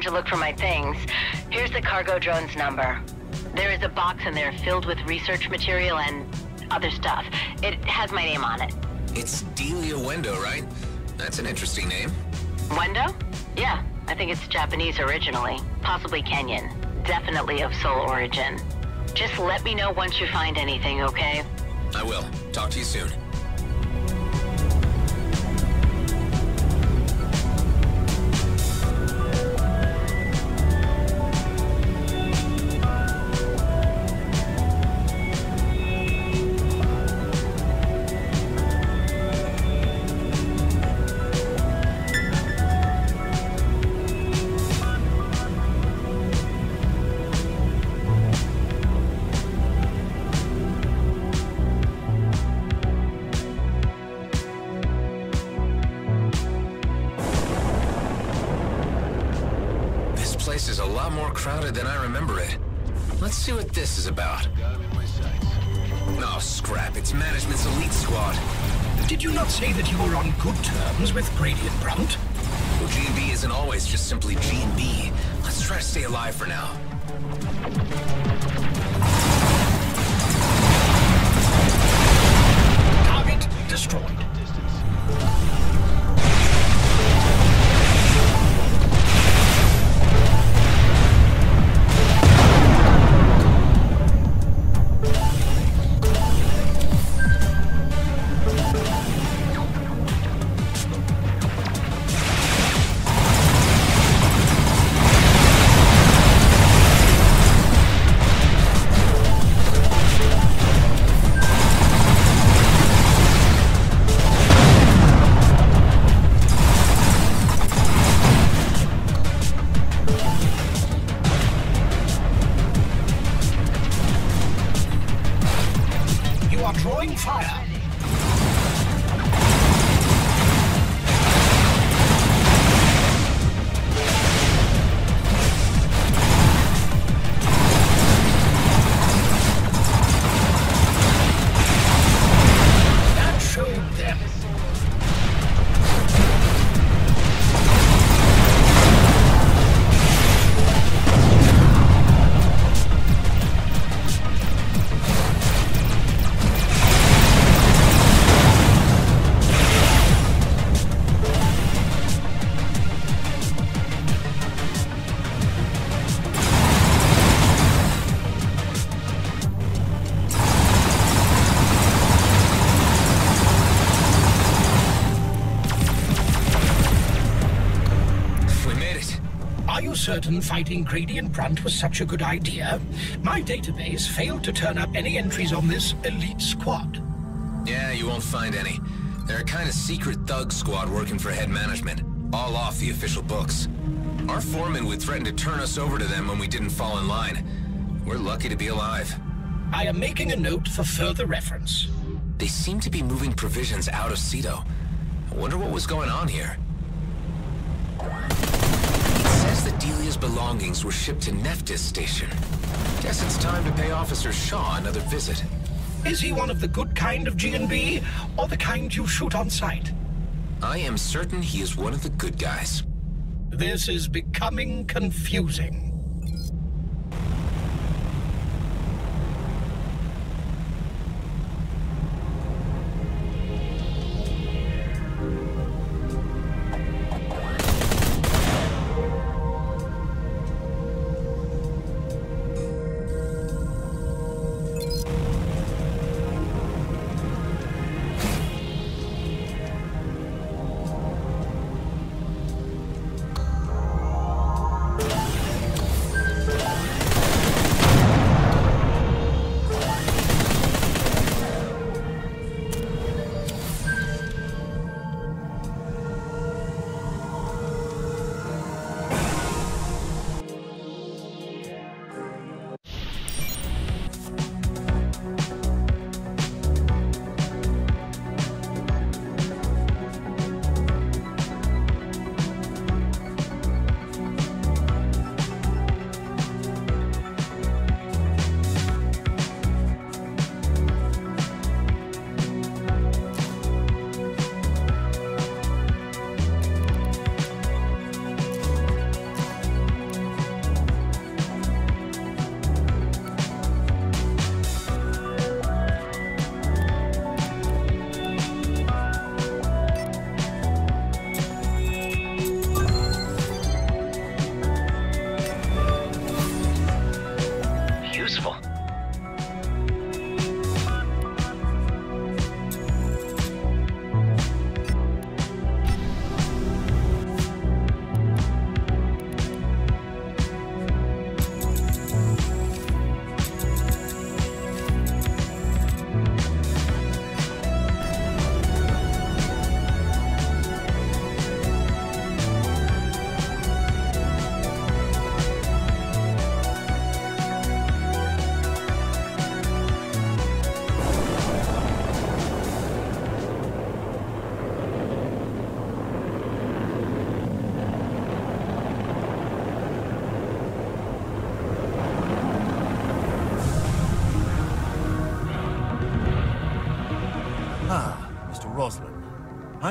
time to look for my things, here's the cargo drone's number. There is a box in there filled with research material and other stuff. It has my name on it. It's Delia Wendo, right? That's an interesting name. Wendo? Yeah, I think it's Japanese originally. Possibly Kenyan. Definitely of Sol origin. Just let me know once you find anything, okay? I will. Talk to you soon. Certain fighting Gradient Brunt was such a good idea? My database failed to turn up any entries on this elite squad. Yeah, you won't find any. They're a kind of secret thug squad working for head management. All off the official books. Our foreman would threaten to turn us over to them when we didn't fall in line. We're lucky to be alive. I am making a note for further reference. They seem to be moving provisions out of Cedo. I wonder what was going on here. Says that Delia's belongings were shipped to Nephtis Station. Guess it's time to pay Officer Shaw another visit. Is he one of the good kind of G&B, or the kind you shoot on sight? I am certain he is one of the good guys. This is becoming confusing.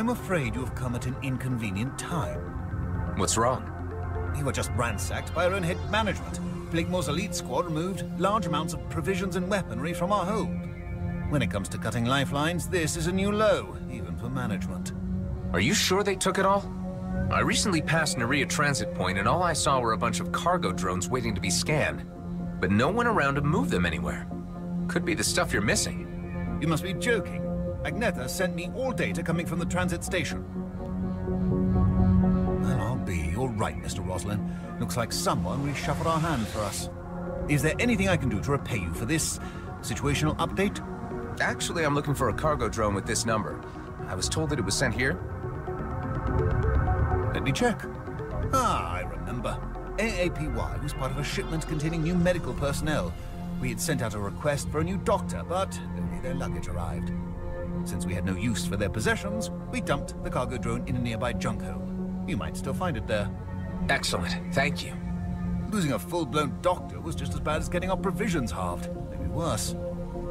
I'm afraid you have come at an inconvenient time. What's wrong? We were just ransacked by our own head management. Blakemore's elite squad removed large amounts of provisions and weaponry from our hold. When it comes to cutting lifelines, this is a new low, even for management. Are you sure they took it all? I recently passed Naria Transit Point and all I saw were a bunch of cargo drones waiting to be scanned. But no one around to move them anywhere. Could be the stuff you're missing. You must be joking. Agnetha sent me all data coming from the transit station. Well, I'll be. You're right, Mr. Roslin. Looks like someone reshuffled our hand for us. Is there anything I can do to repay you for this situational update? Actually, I'm looking for a cargo drone with this number. I was told that it was sent here. Let me check. Ah, I remember. AAPY was part of a shipment containing new medical personnel. We had sent out a request for a new doctor, but only their luggage arrived. Since we had no use for their possessions, we dumped the cargo drone in a nearby junk hole. You might still find it there. Excellent. Thank you. Losing a full-blown doctor was just as bad as getting our provisions halved. Maybe worse.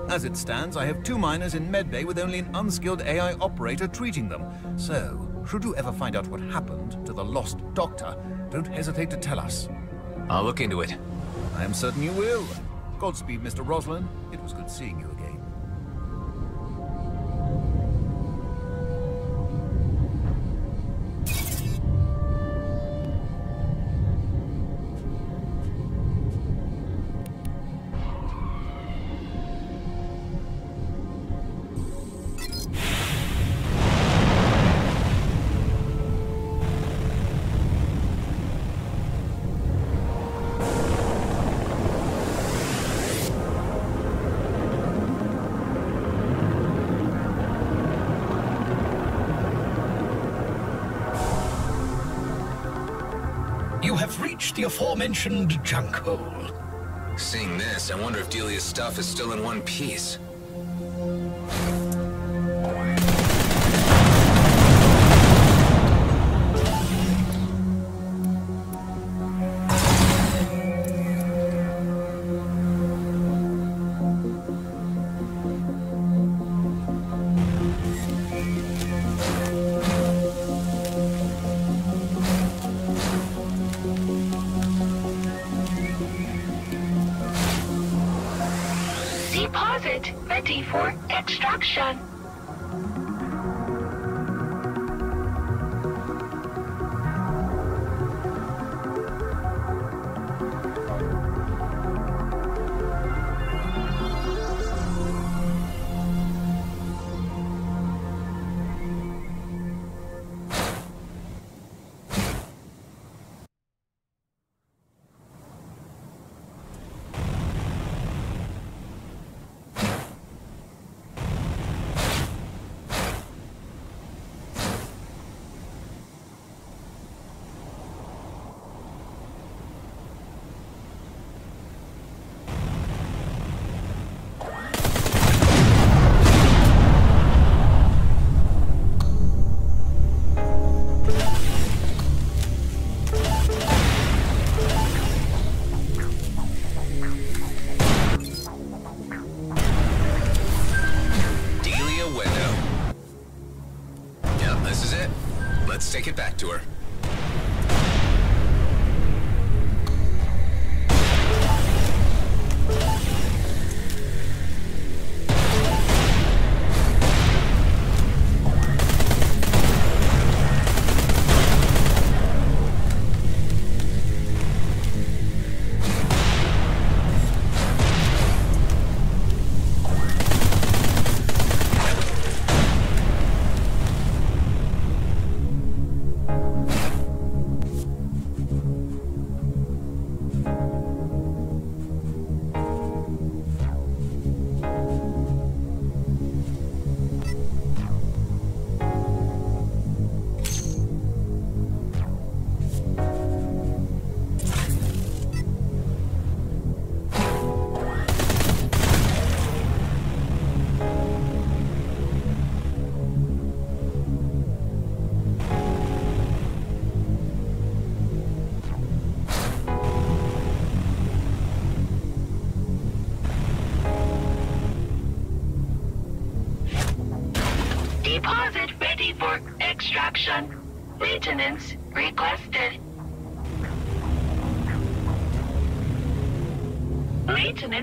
As it stands, I have two miners in medbay with only an unskilled AI operator treating them. So, should you ever find out what happened to the lost doctor, don't hesitate to tell us. I'll look into it. I am certain you will. Godspeed, Mr. Roslin. It was good seeing you aforementioned junk hole. Seeing this, I wonder if Delia's stuff is still in one piece.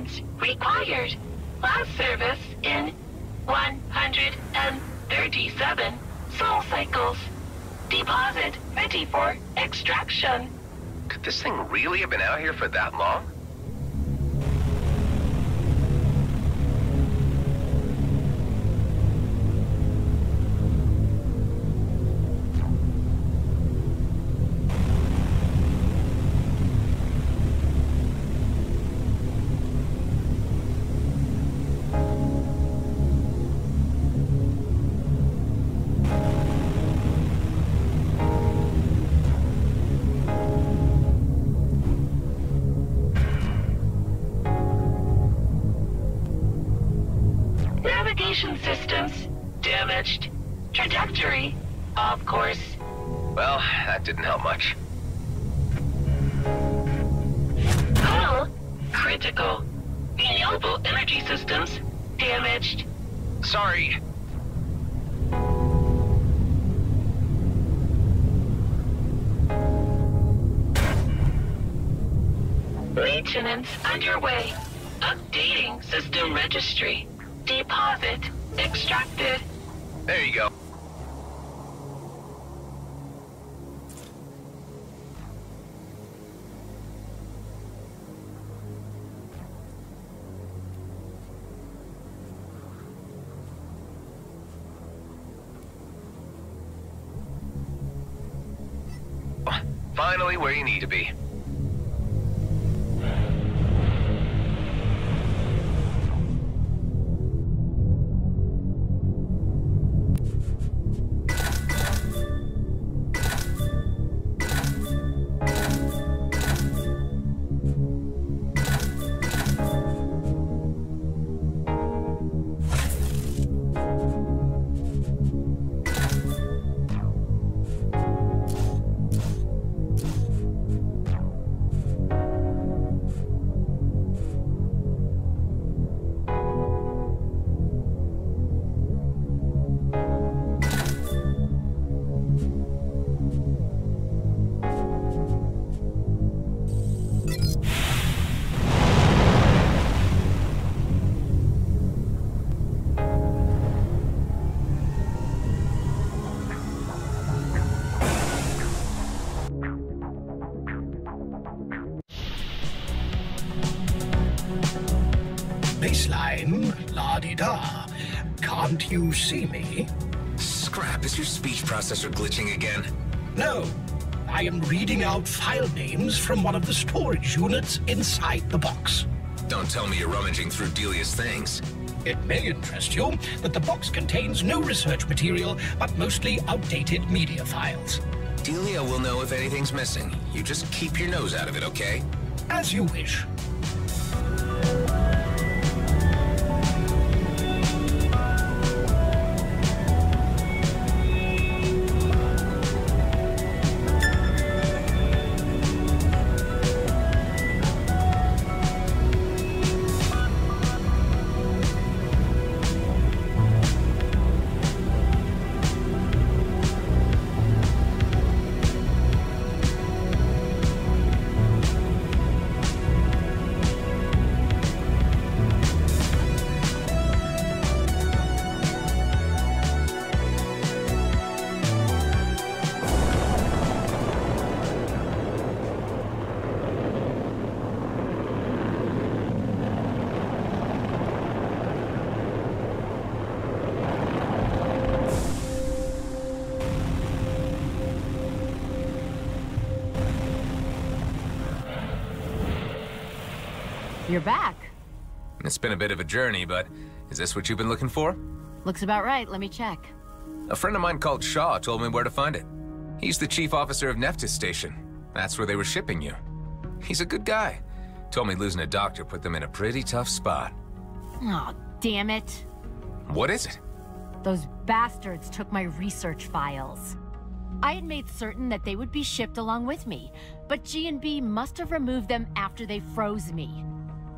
Maintenance required. Last service in 137 Sol cycles. Deposit ready for extraction. Could this thing really have been out here for that long? You see me? Scrap, is your speech processor glitching again? No. I am reading out file names from one of the storage units inside the box. Don't tell me you're rummaging through Delia's things. It may interest you that the box contains no research material, but mostly outdated media files. Delia will know if anything's missing. You just keep your nose out of it, okay? As you wish. You're back. It's been a bit of a journey, but is this what you've been looking for? Looks about right. Let me check. A friend of mine called Shaw told me where to find it. He's the chief officer of Neftis Station. That's where they were shipping you. He's a good guy. Told me losing a doctor put them in a pretty tough spot. Oh, damn it. What is it? Those bastards took my research files. I had made certain that they would be shipped along with me, but G&B must have removed them after they froze me.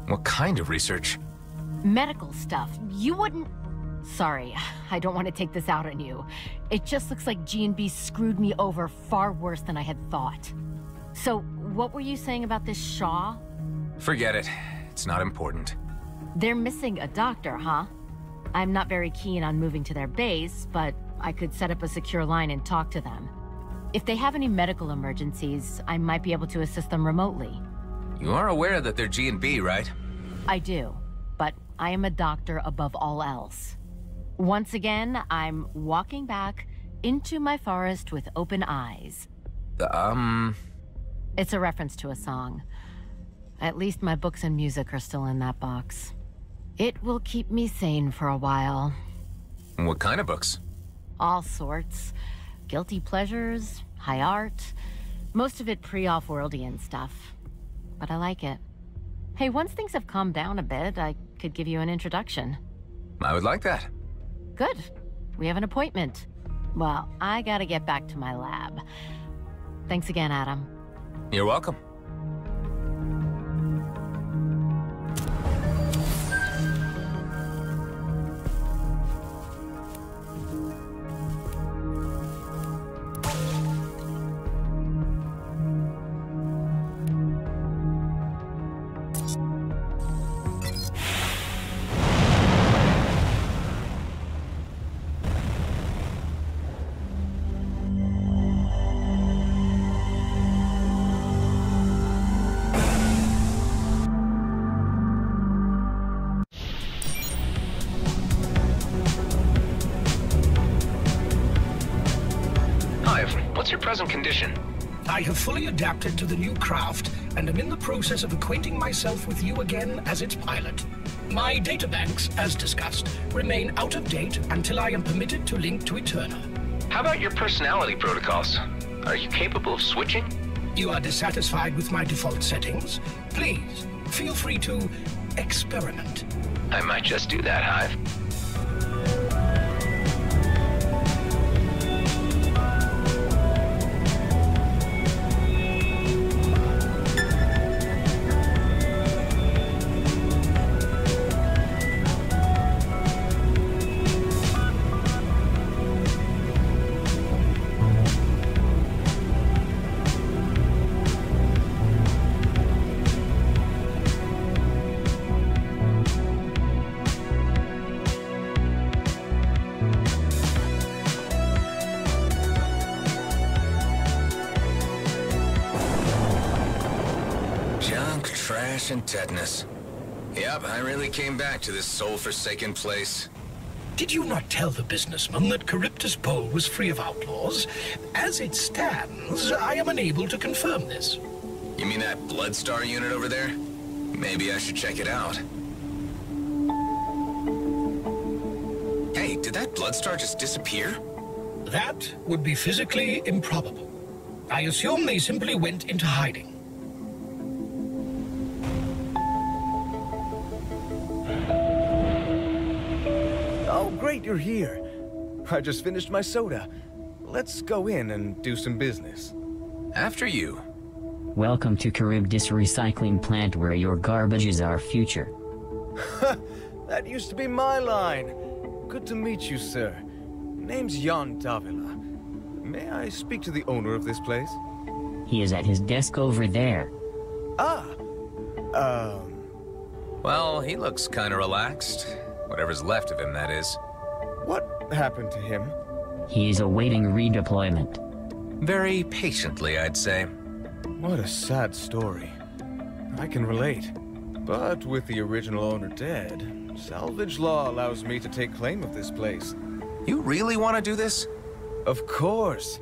What kind of research? Medical stuff. You wouldn't... Sorry, I don't want to take this out on you. It just looks like G&B screwed me over far worse than I had thought. So, what were you saying about this Shaw? Forget it. It's not important. They're missing a doctor, huh? I'm not very keen on moving to their base, but I could set up a secure line and talk to them. If they have any medical emergencies, I might be able to assist them remotely. You are aware that they're G&B, right? I do, but I am a doctor above all else. Once again, I'm walking back into my forest with open eyes. Um... It's a reference to a song. At least my books and music are still in that box. It will keep me sane for a while. What kind of books? All sorts. Guilty pleasures, high art, most of it pre-off-worldian stuff. But I like it. Hey, once things have calmed down a bit, I could give you an introduction. I would like that. Good. We have an appointment. Well, I gotta get back to my lab. Thanks again, Adam. You're welcome. Fully adapted to the new craft and am in the process of acquainting myself with you again as its pilot. My databanks, as discussed, remain out of date until I am permitted to link to Eterna. How about your personality protocols? Are you capable of switching? You are dissatisfied with my default settings? Please, feel free to experiment. I might just do that, Hive. I really came back to this Sol-forsaken place. Did you not tell the businessman that Charybdis Pole was free of outlaws? As it stands, I am unable to confirm this. You mean that Bloodstar unit over there? Maybe I should check it out. Hey, did that Bloodstar just disappear? That would be physically improbable. I assume they simply went into hiding. Great you're here. I just finished my soda. Let's go in and do some business. After you. Welcome to Charybdis Recycling Plant where your garbage is our future. that used to be my line. Good to meet you, sir. Name's Jan Davila. May I speak to the owner of this place? He is at his desk over there. Ah. Um... Well, he looks kinda relaxed. Whatever's left of him, that is. What happened to him? He's awaiting redeployment. Very patiently, I'd say. What a sad story. I can relate. But with the original owner dead, salvage law allows me to take claim of this place. You really want to do this? Of course.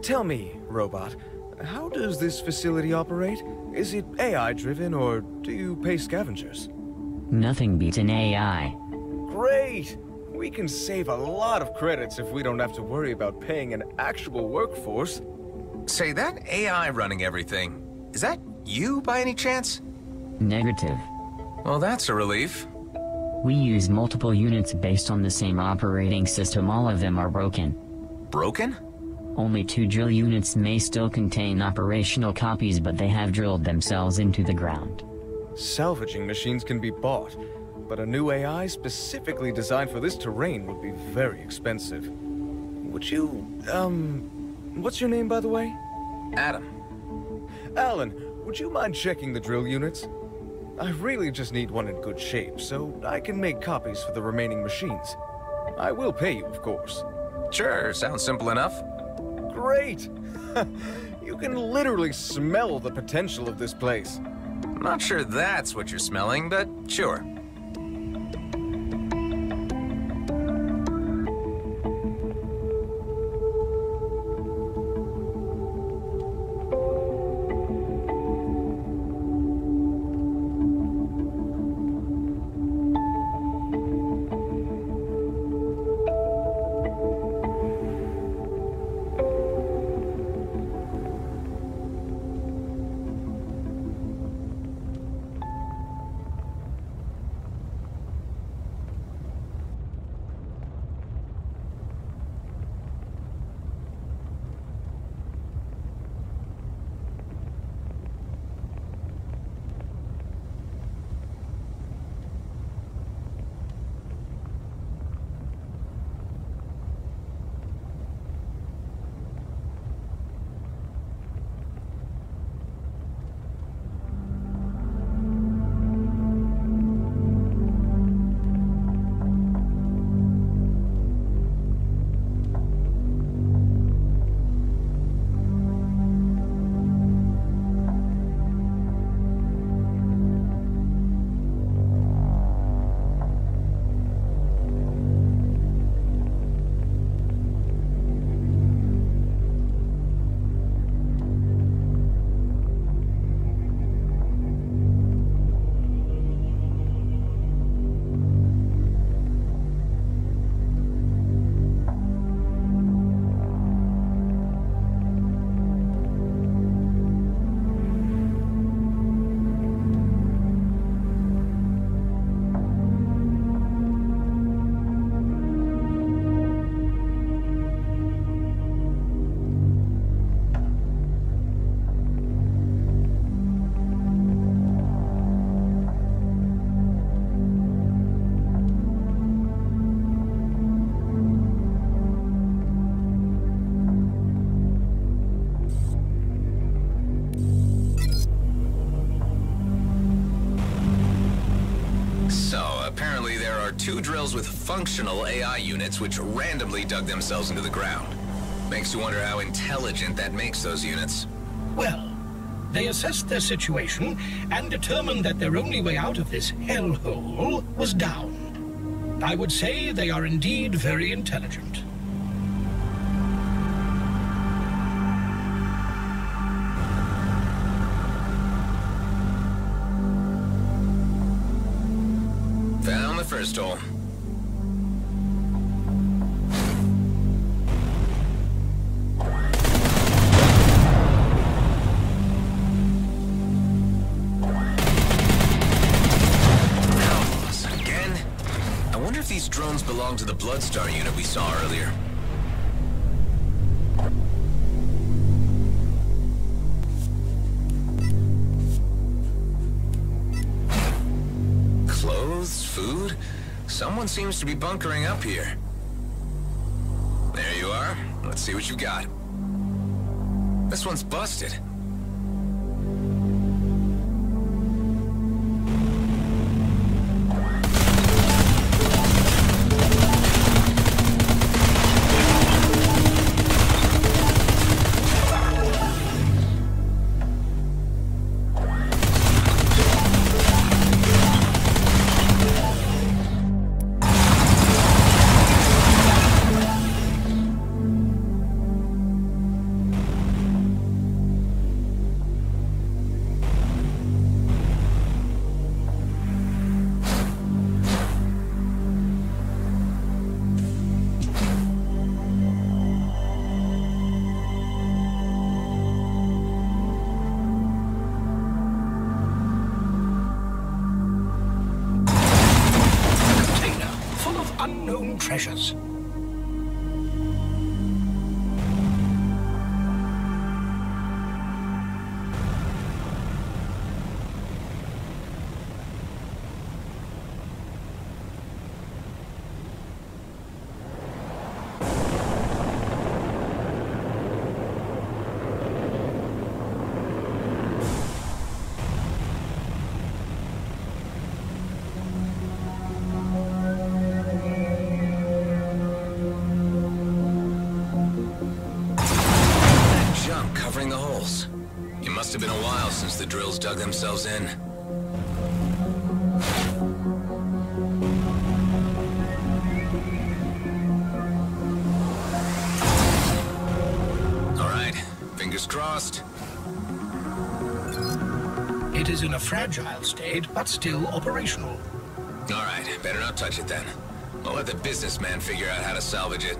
Tell me, robot, how does this facility operate? Is it AI-driven, or do you pay scavengers? Nothing beats an AI. Great! We can save a lot of credits if we don't have to worry about paying an actual workforce. Say, that AI running everything, is that you by any chance? Negative. Well, that's a relief. We use multiple units based on the same operating system. All of them are broken. Broken? Only two drill units may still contain operational copies but they have drilled themselves into the ground. Salvaging machines can be bought, but a new AI specifically designed for this terrain would be very expensive. Would you, um, what's your name by the way? Adam. Alan, would you mind checking the drill units? I really just need one in good shape, so I can make copies for the remaining machines. I will pay you, of course. Sure, sounds simple enough. Great! you can literally smell the potential of this place. Not sure that's what you're smelling, but sure. With functional AI units which randomly dug themselves into the ground. Makes you wonder how intelligent that makes those units. Well, they assessed their situation and determined that their only way out of this hellhole was down. I would say they are indeed very intelligent. Seems to be bunkering up here. There you are. Let's see what you've got. This one's busted. Still operational. All right, better not touch it then. I'll let the businessman figure out how to salvage it.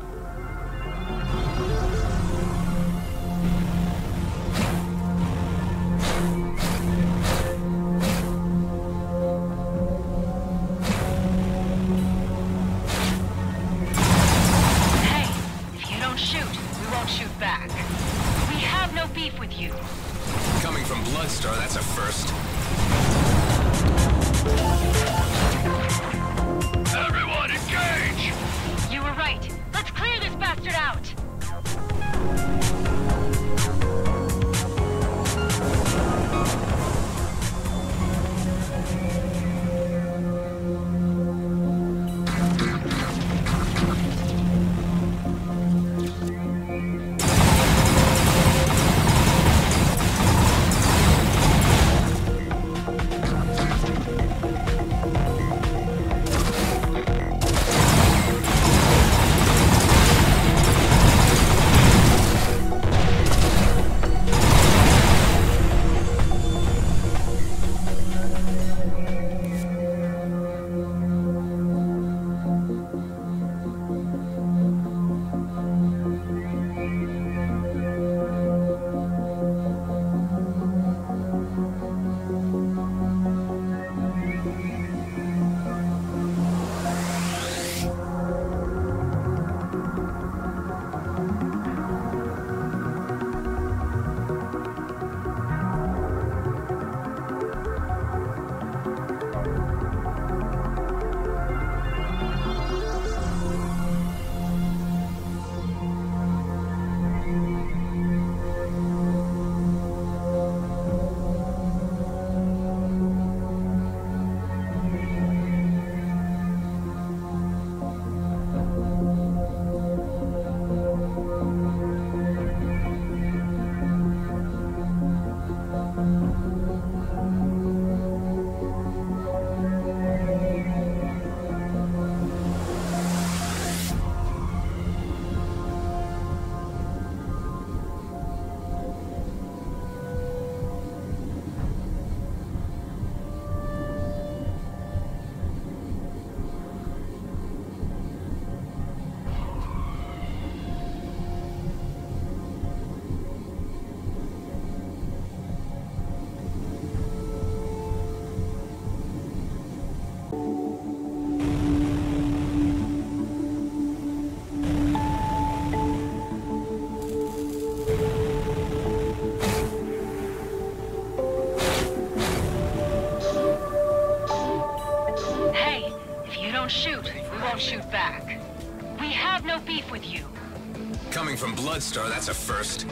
From Bloodstar, that's a first.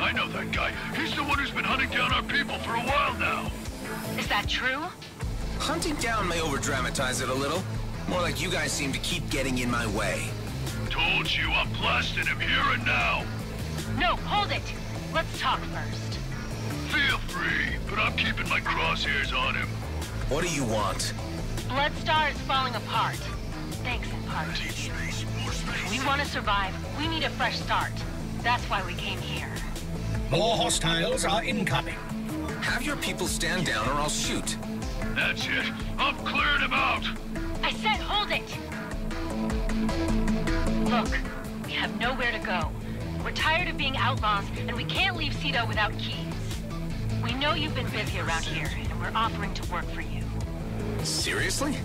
I know that guy. He's the one who's been hunting down our people for a while now. Is that true? Hunting down may overdramatize it a little. More like you guys seem to keep getting in my way. Told you I'm blasting him here and now. No, hold it. Let's talk first. Feel free, but I'm keeping my crosshairs on him. What do you want? Bloodstar is falling apart. Thanks in part. We want to survive. We need a fresh start. That's why we came here. More hostiles are incoming. Have your people stand down or I'll shoot. That's it. I'm clearing him out. I said hold it! Look, we have nowhere to go. We're tired of being outlaws, and we can't leave Cedo without keys. We know you've been busy around here, and we're offering to work for you. Seriously?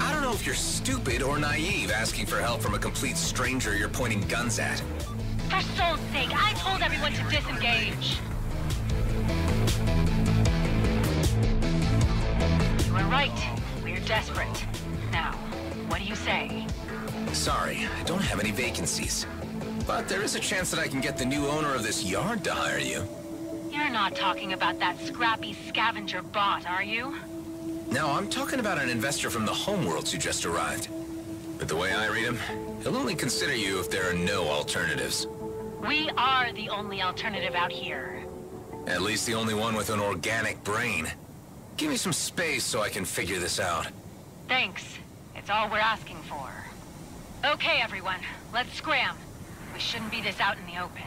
I don't know if you're stupid or naive asking for help from a complete stranger you're pointing guns at. For Sol's sake, I told everyone to disengage. You were right. We're desperate. Now, what do you say? Sorry, I don't have any vacancies. But there is a chance that I can get the new owner of this yard to hire you. You're not talking about that scrappy scavenger bot, are you? No, I'm talking about an investor from the homeworlds who just arrived. But the way I read him, he'll only consider you if there are no alternatives. We are the only alternative out here. At least the only one with an organic brain. Give me some space so I can figure this out. Thanks. It's all we're asking for. Okay, everyone. Let's scram. We shouldn't be this out in the open.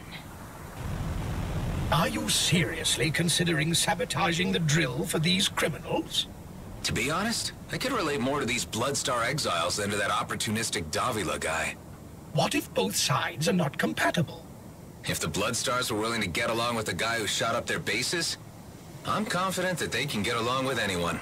Are you seriously considering sabotaging the drill for these criminals? To be honest, I could relate more to these Bloodstar exiles than to that opportunistic Davila guy. What if both sides are not compatible? If the Bloodstars were willing to get along with the guy who shot up their bases, I'm confident that they can get along with anyone.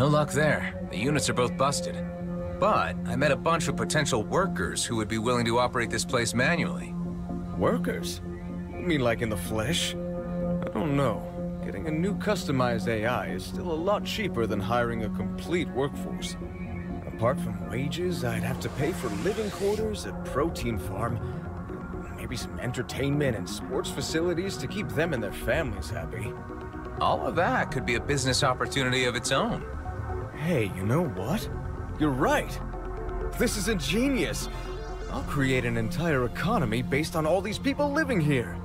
No luck there. The units are both busted. But I met a bunch of potential workers who would be willing to operate this place manually. Workers? You mean like in the flesh? I don't know. Getting a new customized AI is still a lot cheaper than hiring a complete workforce. Apart from wages, I'd have to pay for living quarters, a protein farm, maybe some entertainment and sports facilities to keep them and their families happy. All of that could be a business opportunity of its own. Hey, you know what? You're right. This is ingenious. I'll create an entire economy based on all these people living here.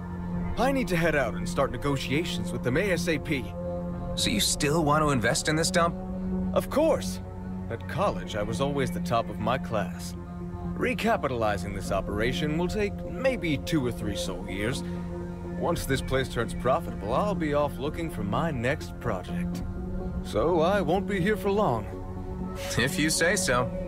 I need to head out and start negotiations with them ASAP. So you still want to invest in this dump? Of course. At college, I was always the top of my class. Recapitalizing this operation will take maybe two or three sol years. Once this place turns profitable, I'll be off looking for my next project. So I won't be here for long. If you say so.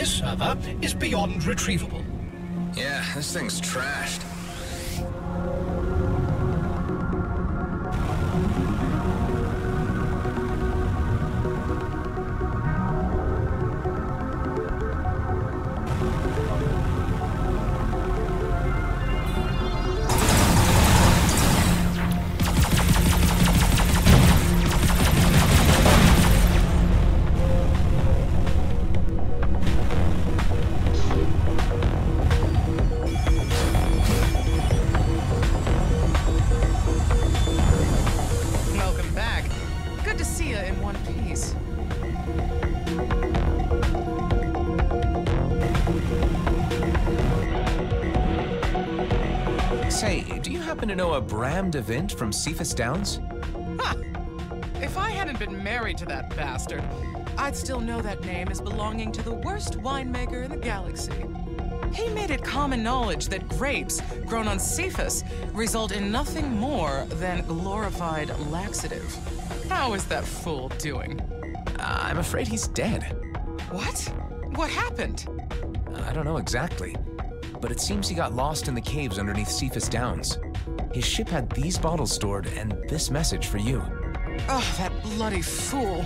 This server is beyond retrievable. Yeah, this thing's trashed. A Bram DeVint from Cephas Downs? Ha! If I hadn't been married to that bastard, I'd still know that name as belonging to the worst winemaker in the galaxy. He made it common knowledge that grapes grown on Cephas result in nothing more than glorified laxative. How is that fool doing? Uh, I'm afraid he's dead. What? What happened? I don't know exactly, but it seems he got lost in the caves underneath Cephas Downs. His ship had these bottles stored and this message for you. Oh, that bloody fool.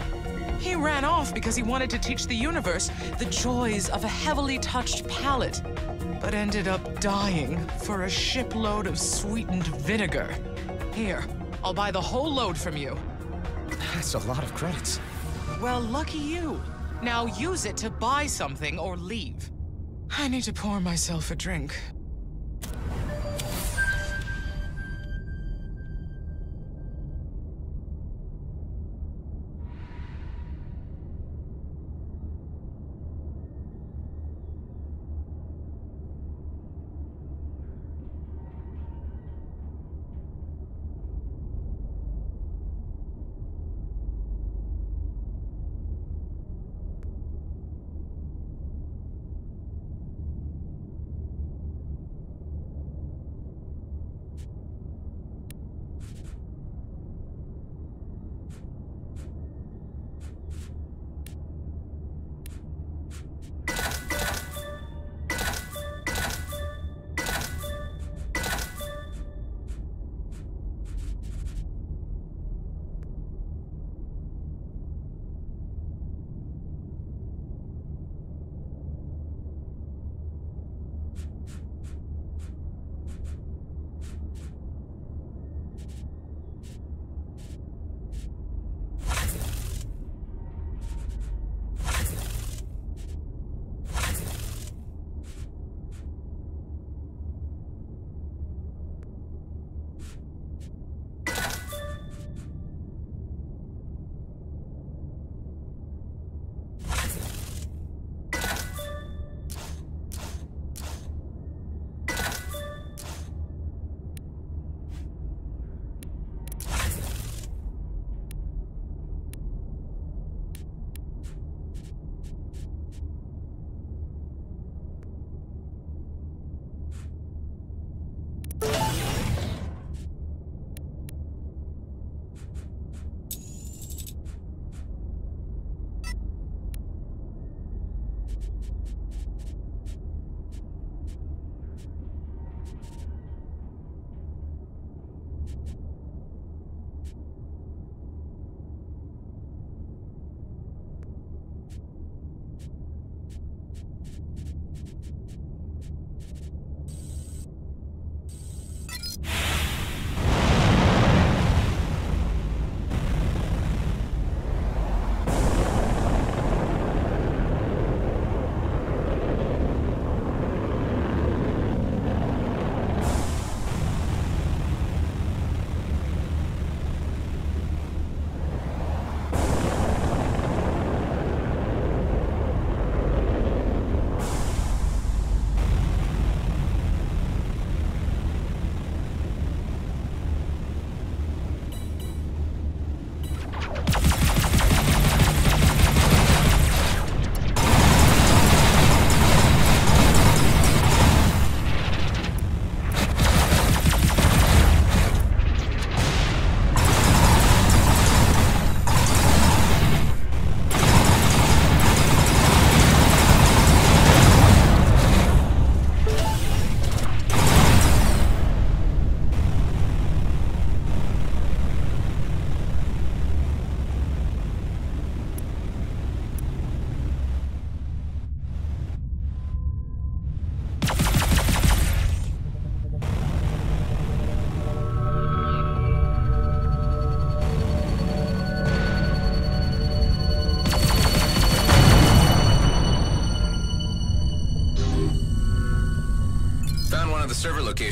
He ran off because he wanted to teach the universe the joys of a heavily touched palate, but ended up dying for a shipload of sweetened vinegar. Here, I'll buy the whole load from you. That's a lot of credits. Well, lucky you. Now use it to buy something or leave. I need to pour myself a drink.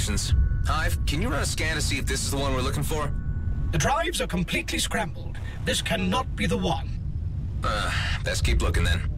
The server locations. Hive, can you run a scan to see if this is the one we're looking for? The drives are completely scrambled. This cannot be the one. Uh, best keep looking then.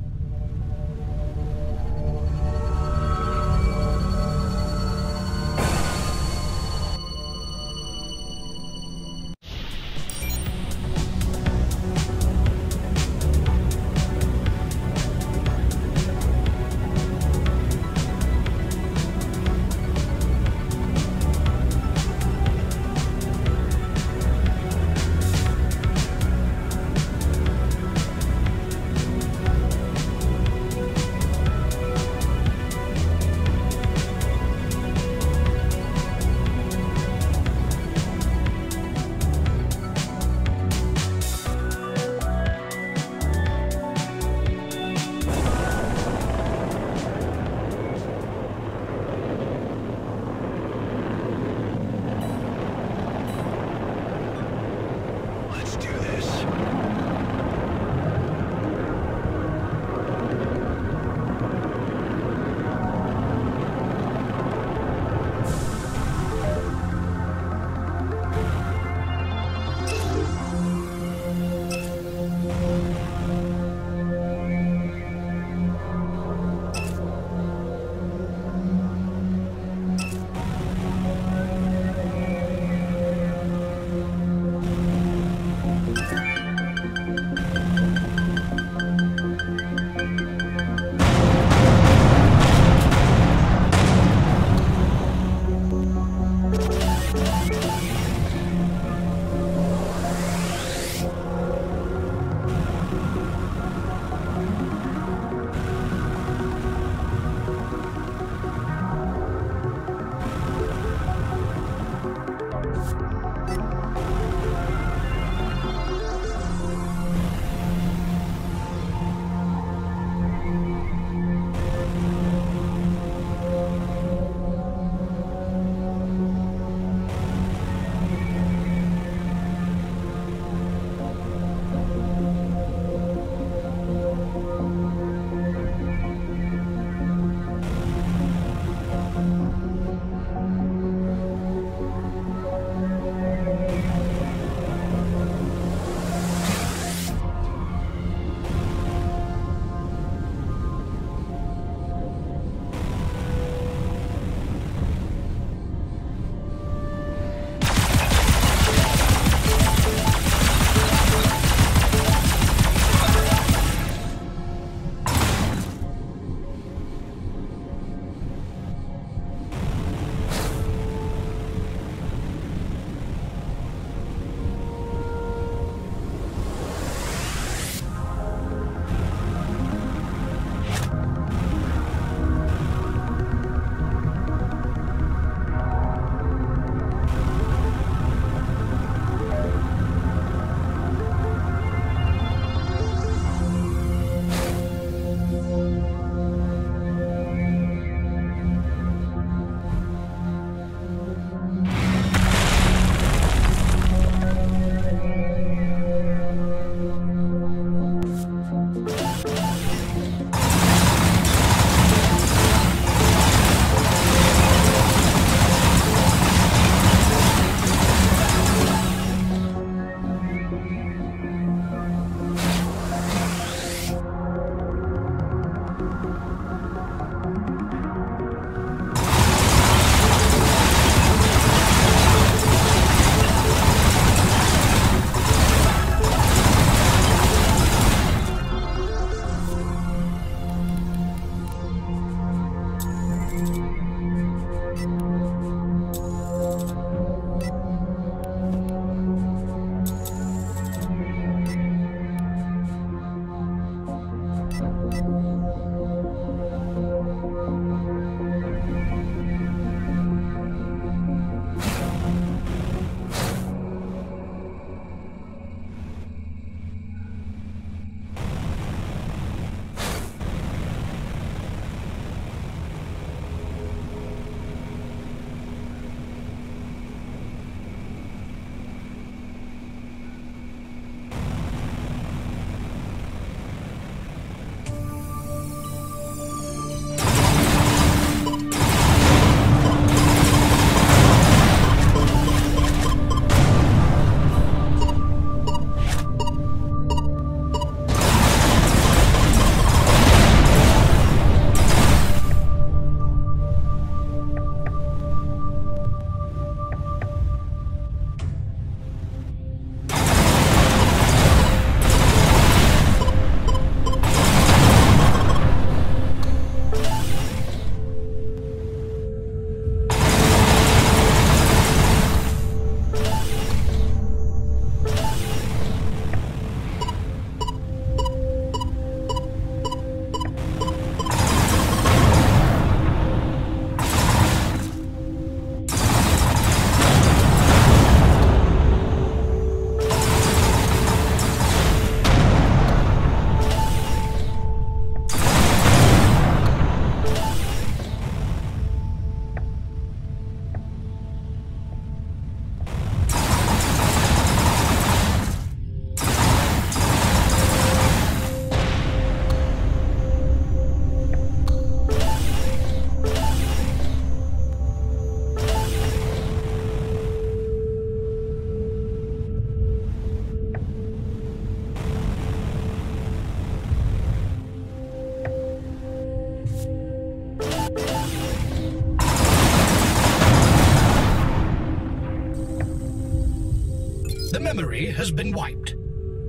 Memory has been wiped.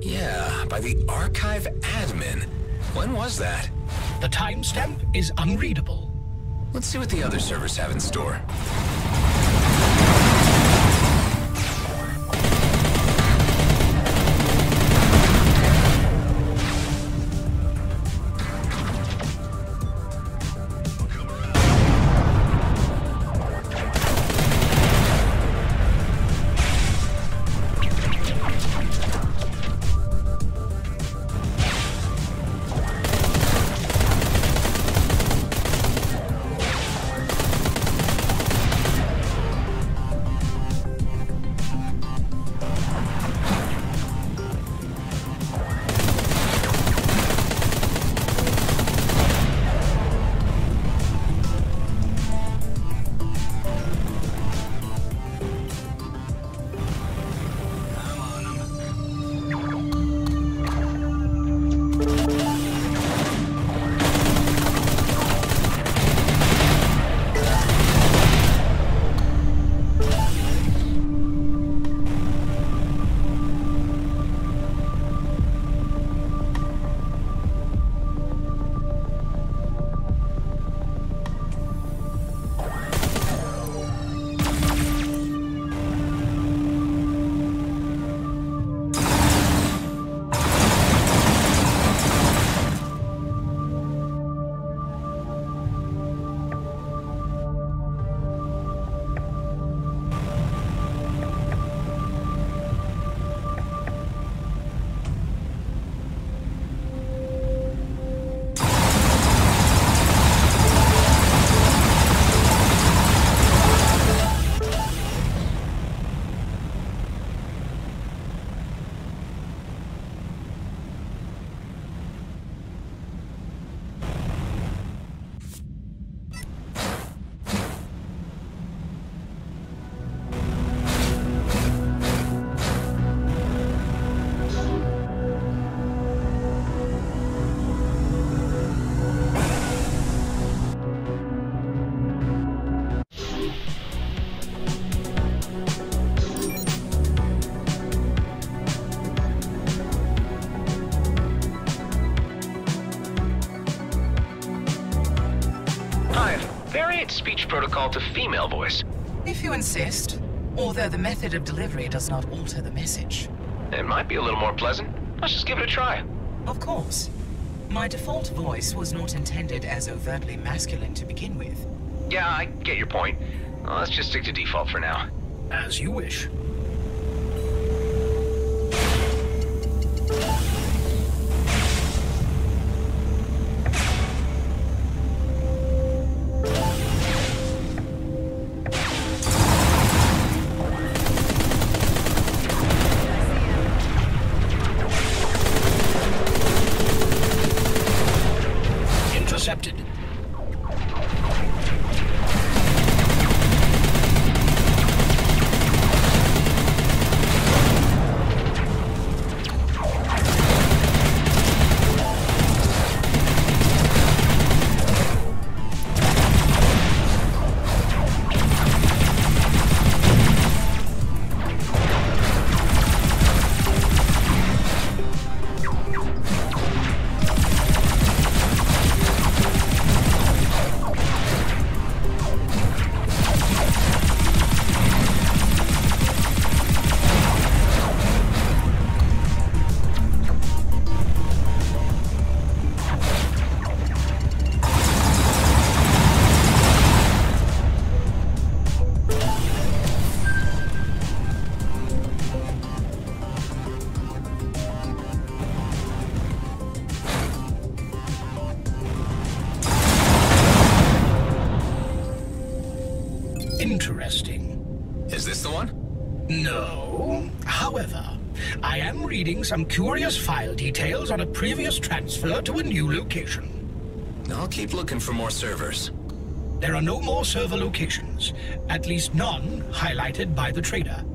Yeah, by the archive admin. When was that? The timestamp is unreadable. Let's see what the other servers have in store. Method of delivery does not alter the message. It might be a little more pleasant. Let's just give it a try. Of course. My default voice was not intended as overtly masculine to begin with. Yeah, I get your point. Well, let's just stick to default for now. As you wish. Some curious file details on a previous transfer to a new location. I'll keep looking for more servers. There are no more server locations, at least none highlighted by the trader.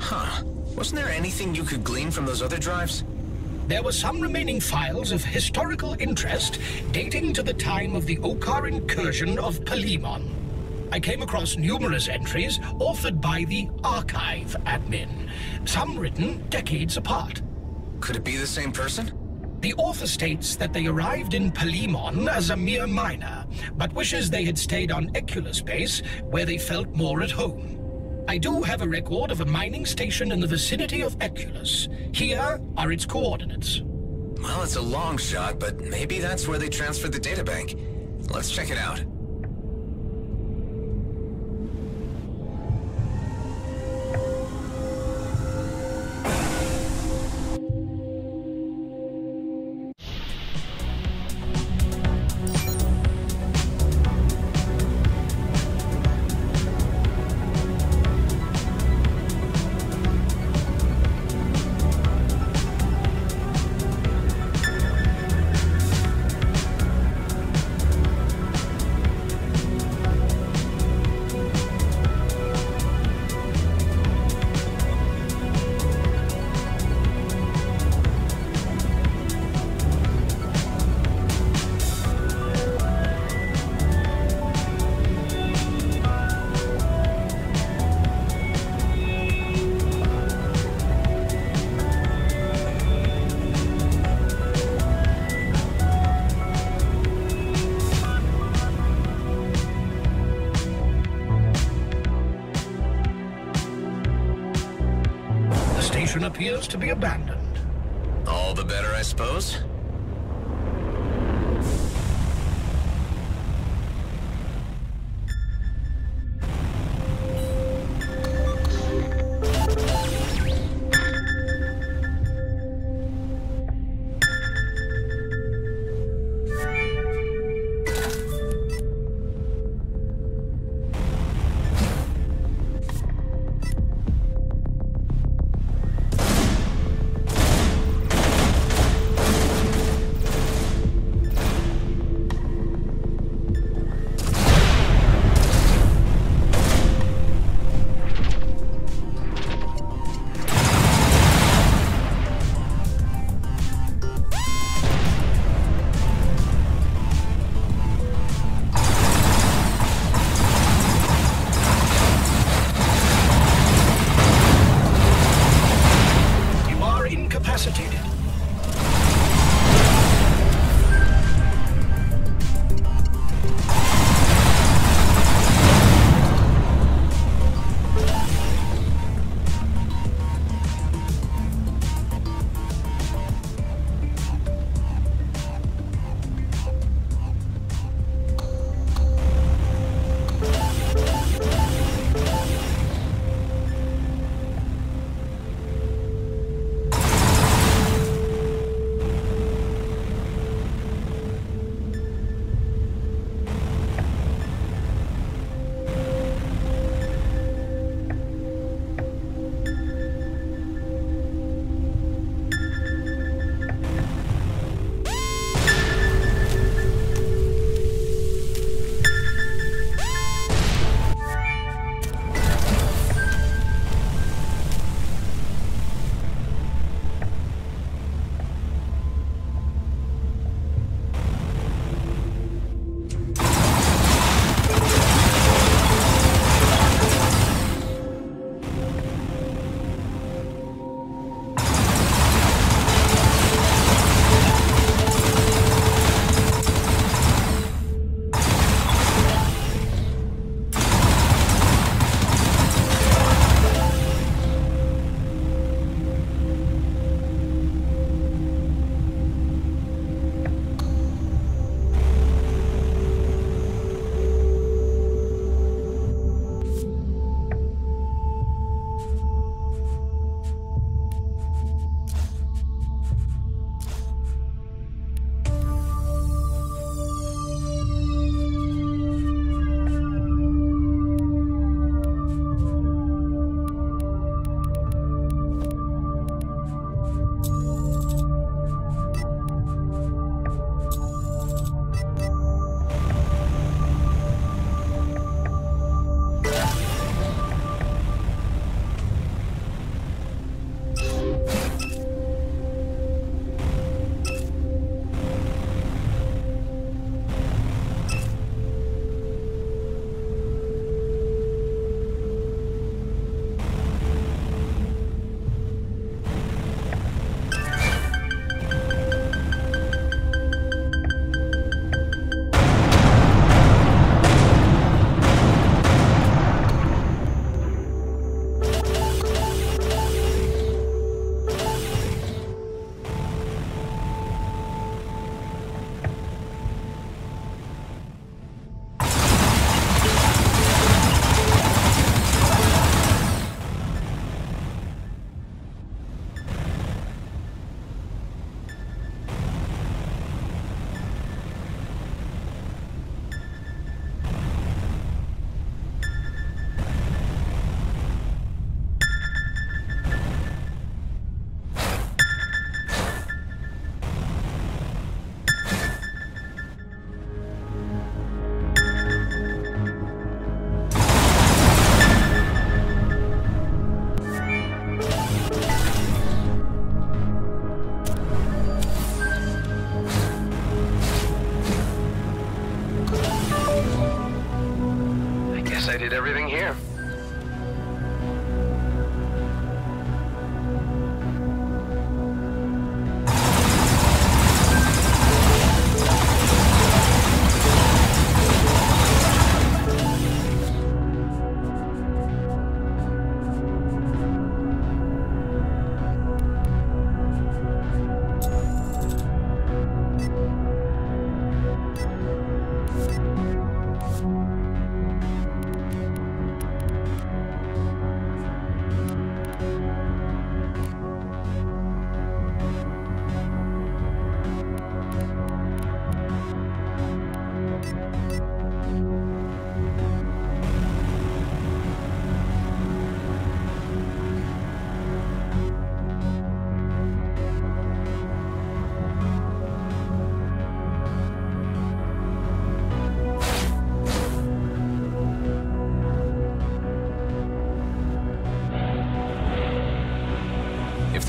Huh. Wasn't there anything you could glean from those other drives? There were some remaining files of historical interest dating to the time of the Okkar incursion of Palimon. I came across numerous entries authored by the archive admin, some written decades apart. Could it be the same person? The author states that they arrived in Palimon as a mere miner, but wishes they had stayed on Eculus base, where they felt more at home. I do have a record of a mining station in the vicinity of Eculus. Here are its coordinates. Well, it's a long shot, but maybe that's where they transferred the databank. Let's check it out. To be a All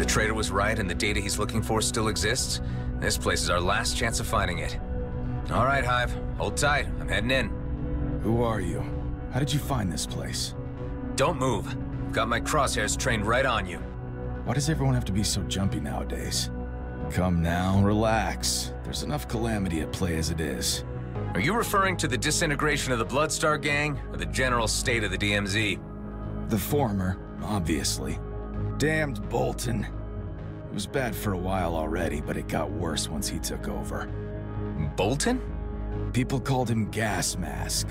Traitor was right and the data he's looking for still exists, this place is our last chance of finding it. All right, Hive. Hold tight. I'm heading in. Who are you? How did you find this place? Don't move. Got my crosshairs trained right on you. Why does everyone have to be so jumpy nowadays? Come now, relax. There's enough calamity at play as it is. Are you referring to the disintegration of the Bloodstar gang, or the general state of the DMZ? The former, obviously. Damned Bolton. It was bad for a while already, but it got worse once he took over. Bolton? People called him Gas Mask.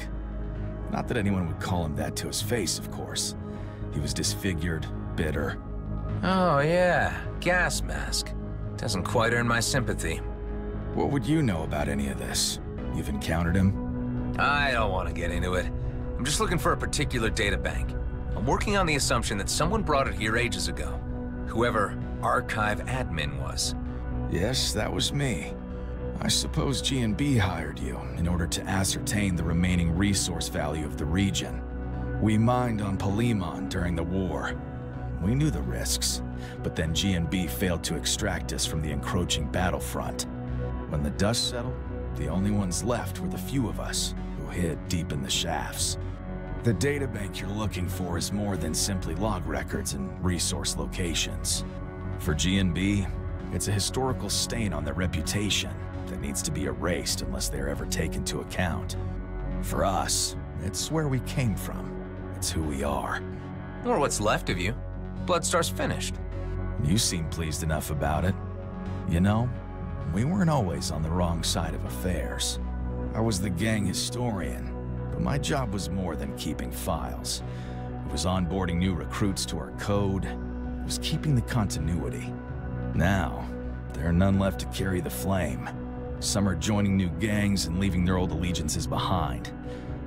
Not that anyone would call him that to his face, of course. He was disfigured, bitter. Oh, yeah. Gas mask. Doesn't quite earn my sympathy. What would you know about any of this? You've encountered him? I don't want to get into it. I'm just looking for a particular data bank. I'm working on the assumption that someone brought it here ages ago. Whoever archive admin was. Yes, that was me. I suppose G&B hired you in order to ascertain the remaining resource value of the region. We mined on Palimon during the war. We knew the risks, but then G&B failed to extract us from the encroaching battlefront. When the dust settled, the only ones left were the few of us who hid deep in the shafts. The databank you're looking for is more than simply log records and resource locations. For G&B, it's a historical stain on their reputation that needs to be erased unless they're ever taken to account. For us, it's where we came from. It's who we are. Or what's left of you. Bloodstar's finished. You seem pleased enough about it. You know, we weren't always on the wrong side of affairs. I was the gang historian, but my job was more than keeping files. It was onboarding new recruits to our code. It was keeping the continuity. Now, there are none left to carry the flame. Some are joining new gangs and leaving their old allegiances behind.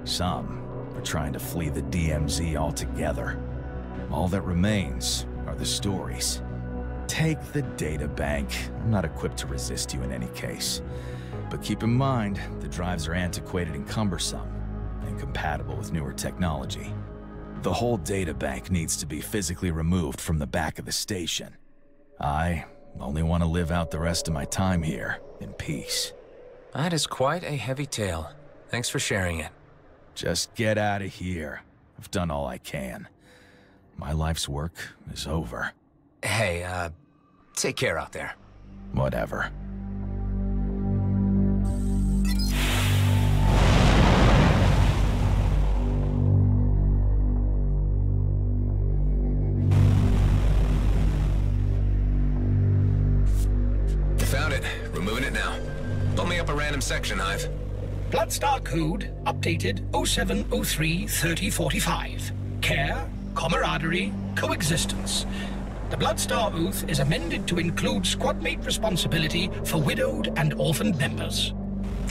Some are trying to flee the DMZ altogether. All that remains are the stories. Take the data bank. I'm not equipped to resist you in any case. But keep in mind, the drives are antiquated and cumbersome, incompatible with newer technology. The whole data bank needs to be physically removed from the back of the station. I only want to live out the rest of my time here in peace. That is quite a heavy tale. Thanks for sharing it. Just get out of here. I've done all I can. My life's work is over. Hey, uh, take care out there. Whatever. Me up a random section, Hive. Bloodstar code updated 0703 3045. Care, camaraderie, coexistence. The Bloodstar Oath is amended to include squadmate responsibility for widowed and orphaned members.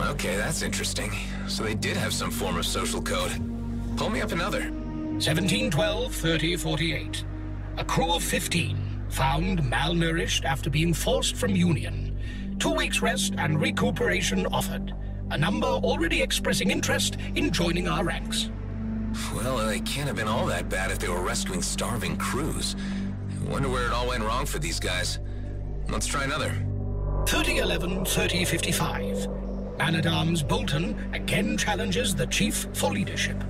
Okay, that's interesting. So they did have some form of social code. Pull me up another. 1712 3048. A crew of 15 found malnourished after being forced from Union. Two weeks rest and recuperation offered. A number already expressing interest in joining our ranks. Well, they can't have been all that bad if they were rescuing starving crews. I wonder where it all went wrong for these guys. Let's try another. 3011 3055. Man at Arms Bolton again challenges the Chief for leadership.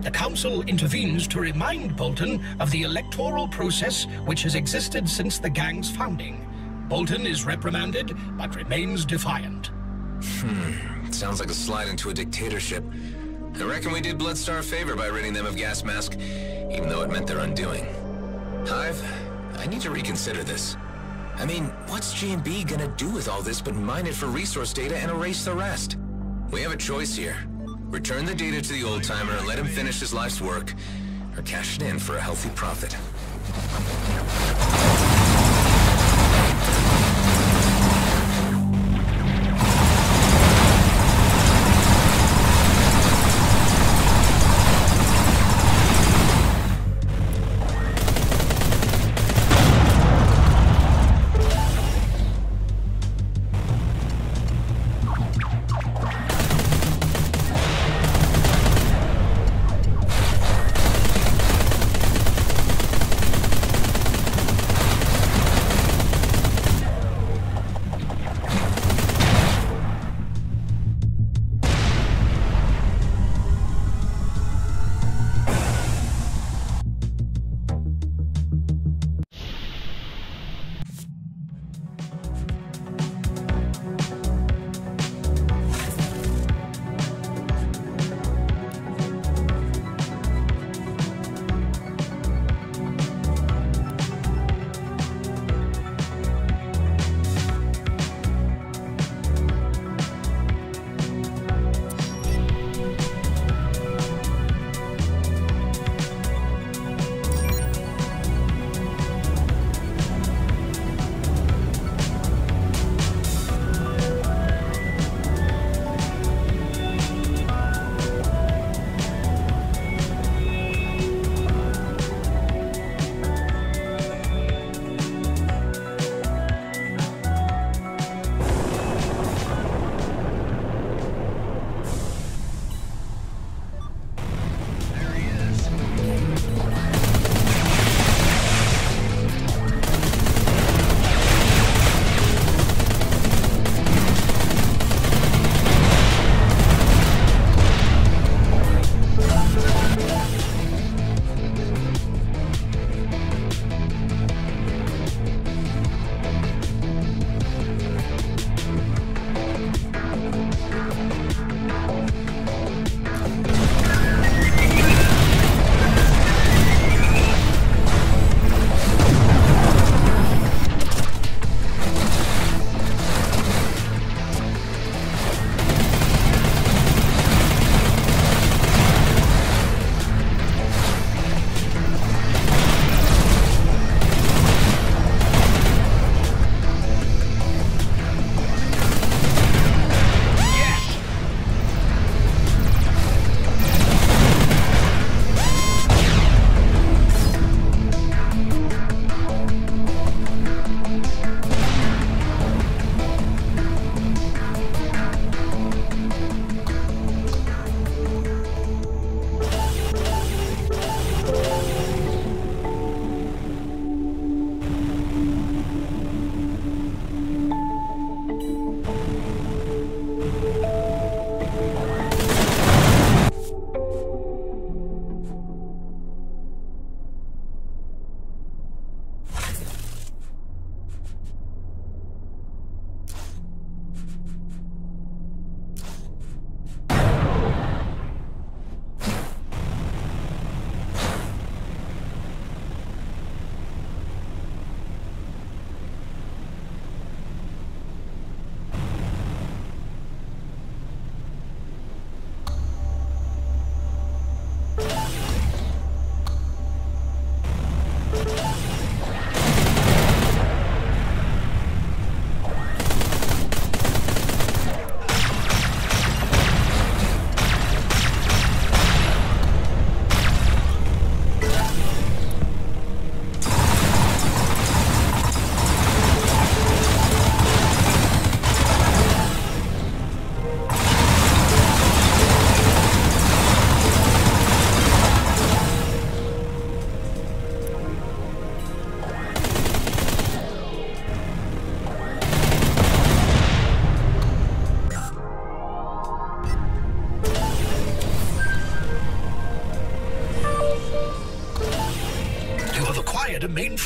The Council intervenes to remind Bolton of the electoral process which has existed since the gang's founding. Bolton is reprimanded, but remains defiant. Hmm, sounds like a slide into a dictatorship. I reckon we did Bloodstar a favor by ridding them of gas mask, even though it meant their undoing. Hive, I need to reconsider this. I mean, what's G&B gonna do with all this but mine it for resource data and erase the rest? We have a choice here. Return the data to the old-timer and let him finish his life's work, or cash it in for a healthy profit.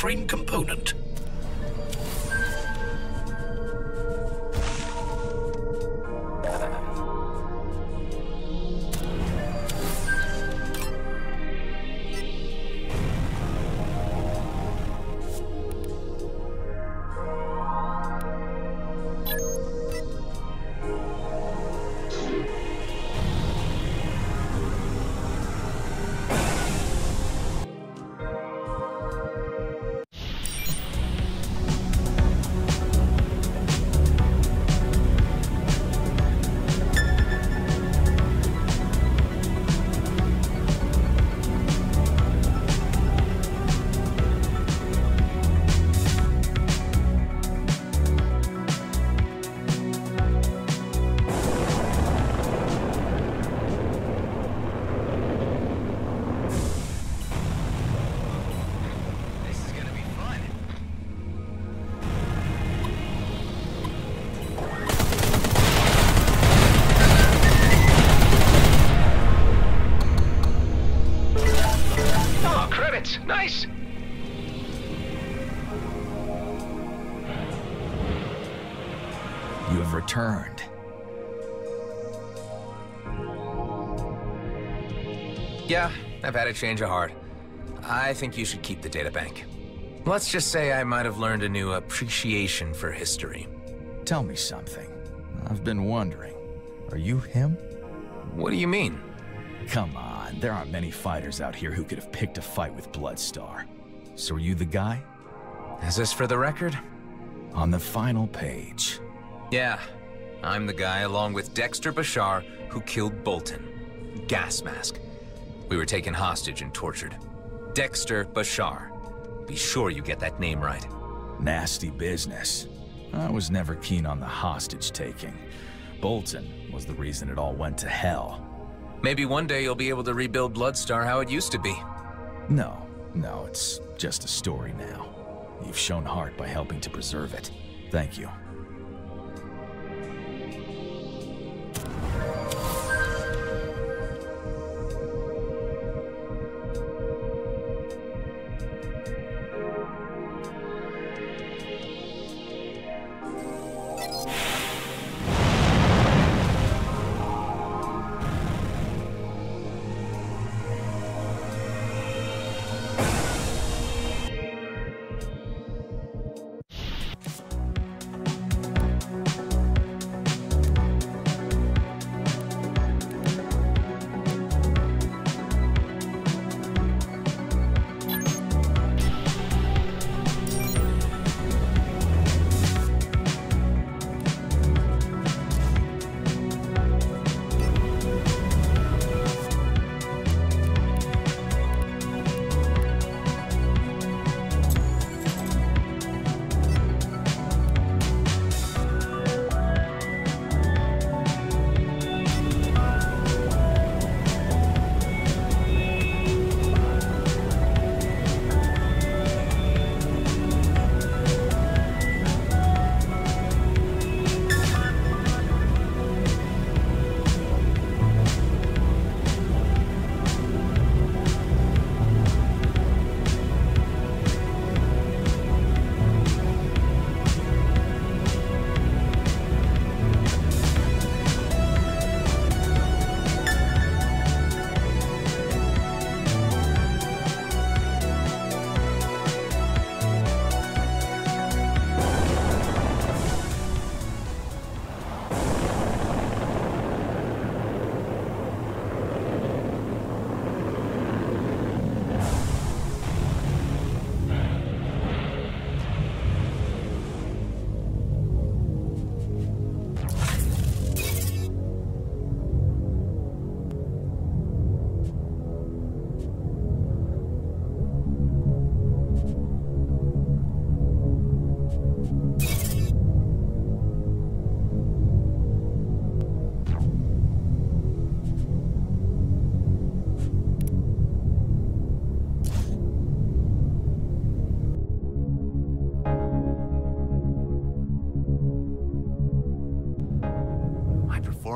A I've had a change of heart. I think you should keep the databank. Let's just say I might have learned a new appreciation for history. Tell me something. I've been wondering. Are you him? What do you mean? Come on, there aren't many fighters out here who could have picked a fight with Bloodstar. So are you the guy? Is this for the record? On the final page. Yeah, I'm the guy along with Dexter Bashar who killed Bolton. Gas mask. We were taken hostage and tortured. Dexter Bashar. Be sure you get that name right. Nasty business. I was never keen on the hostage taking. Bolton was the reason it all went to hell. Maybe one day you'll be able to rebuild Bloodstar how it used to be. No, no, it's just a story now. You've shown heart by helping to preserve it. Thank you.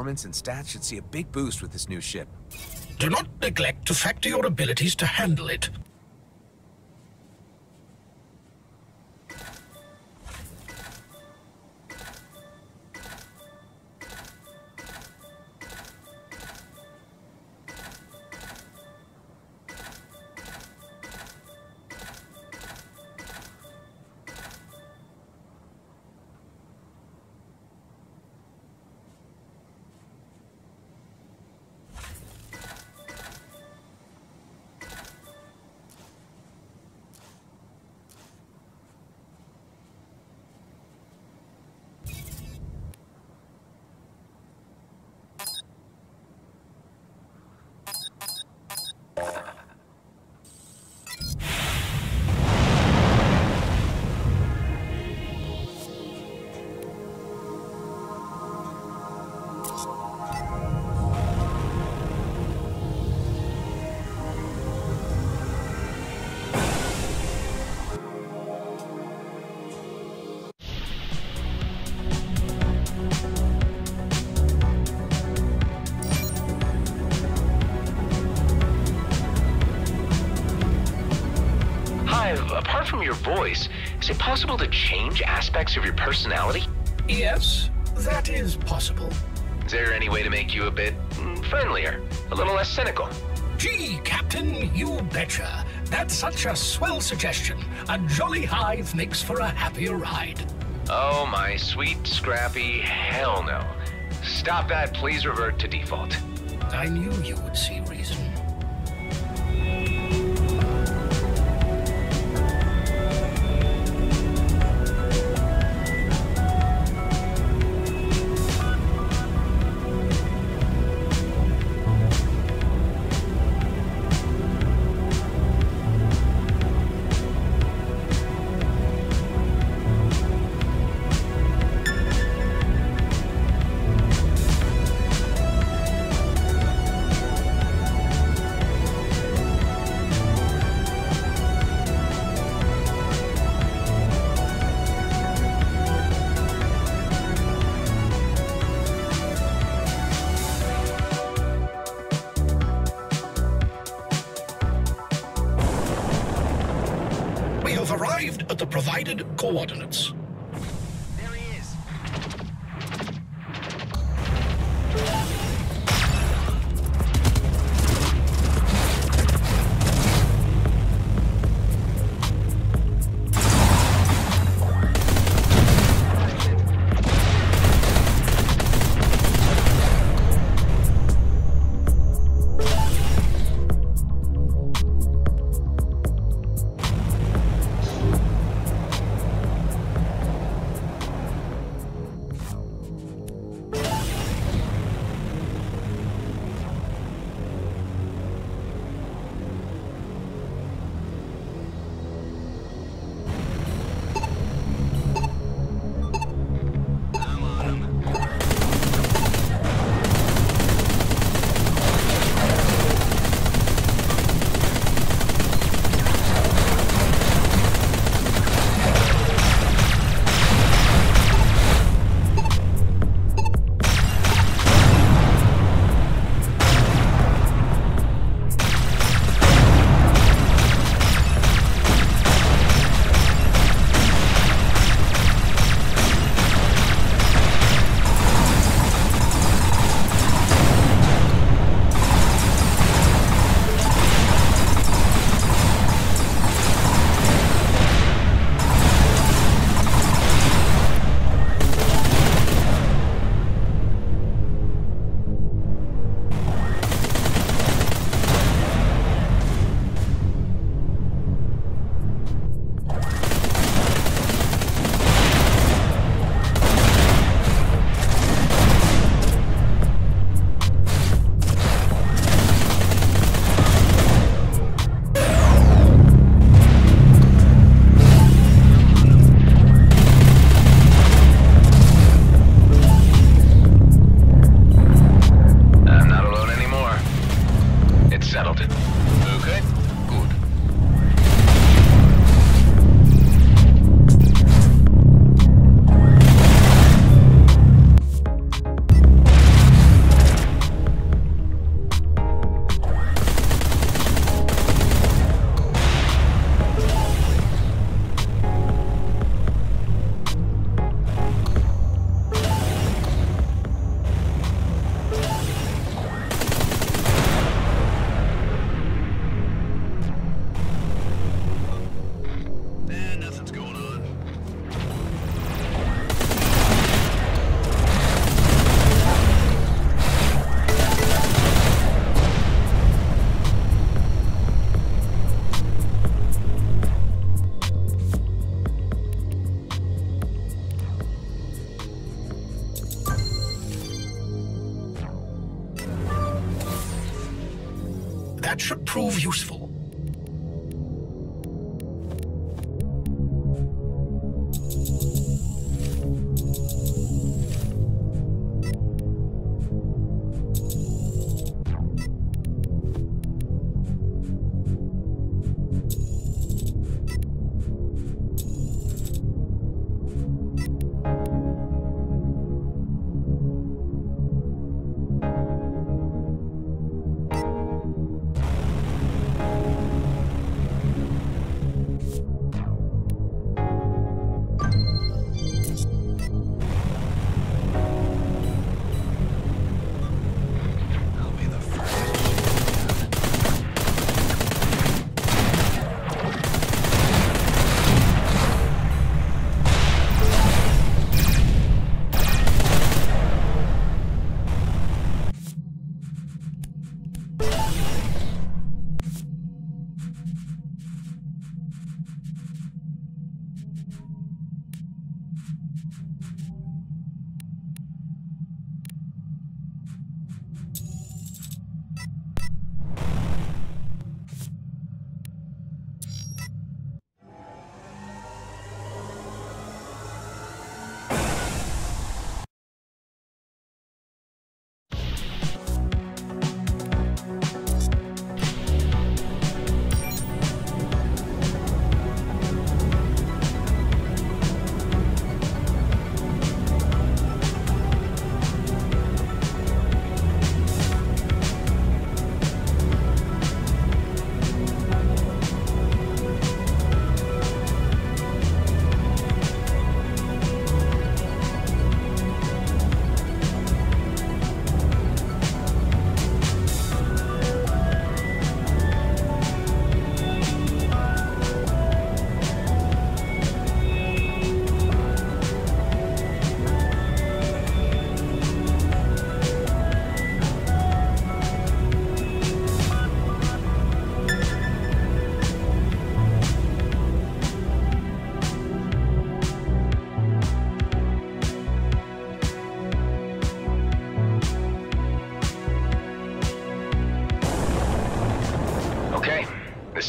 Performance and stats should see a big boost with this new ship. Do not neglect to factor your abilities to handle it. Of your personality? Yes, that is possible. Is there any way to make you a bit mm, friendlier, a little less cynical? Gee, Captain, you betcha. That's such a swell suggestion. A jolly hive makes for a happier ride. Oh, my sweet, scrappy, hell no. Stop that, please revert to default. I knew you would see reason. Coordinates.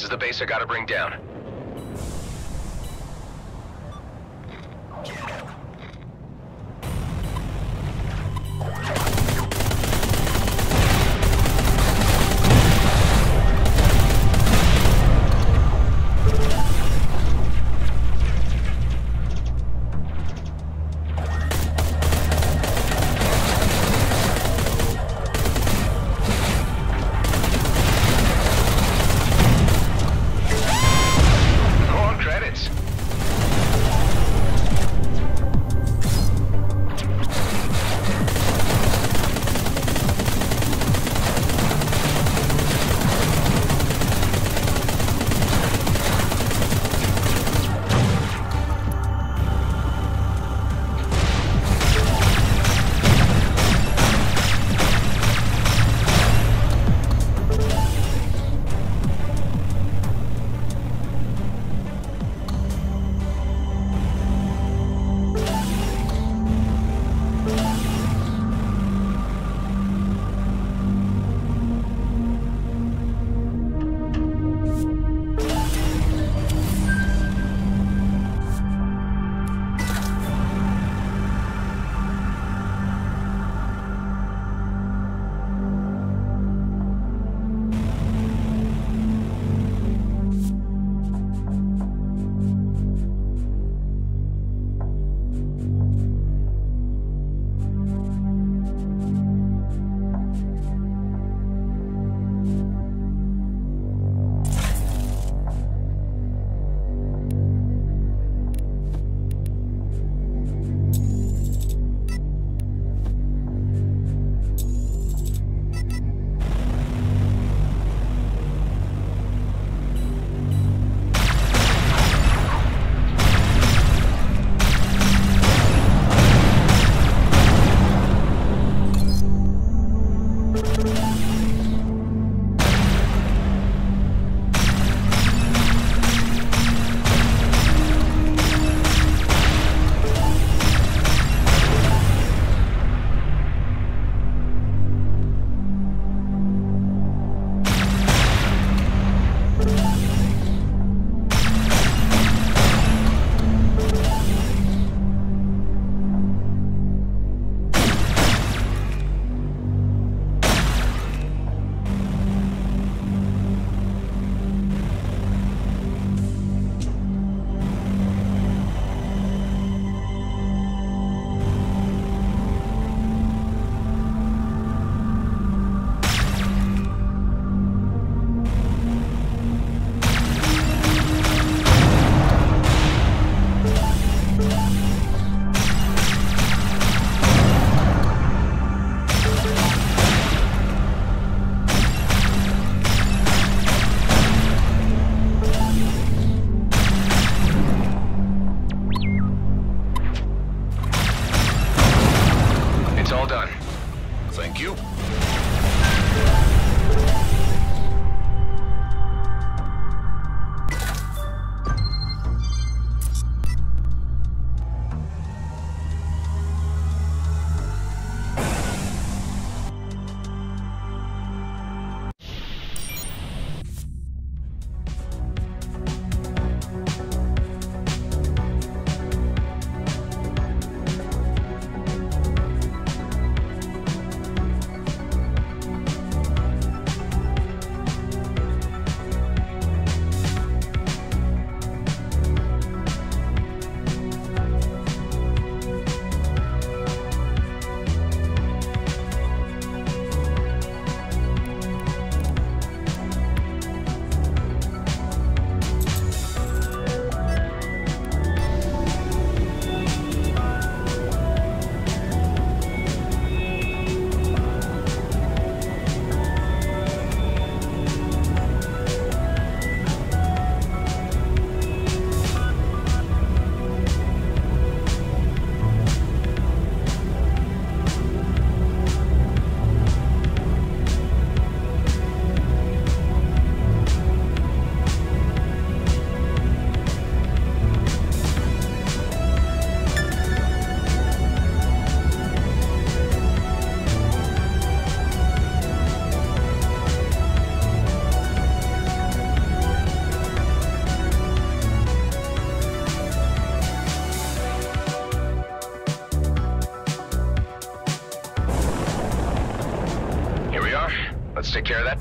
Is the base I gotta bring down.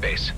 Base.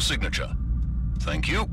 Signature. Thank you.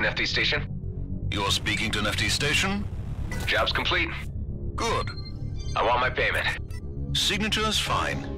Nefty station? You're speaking to Nefty Station? Job's complete. Good. I want my payment. Signature's fine.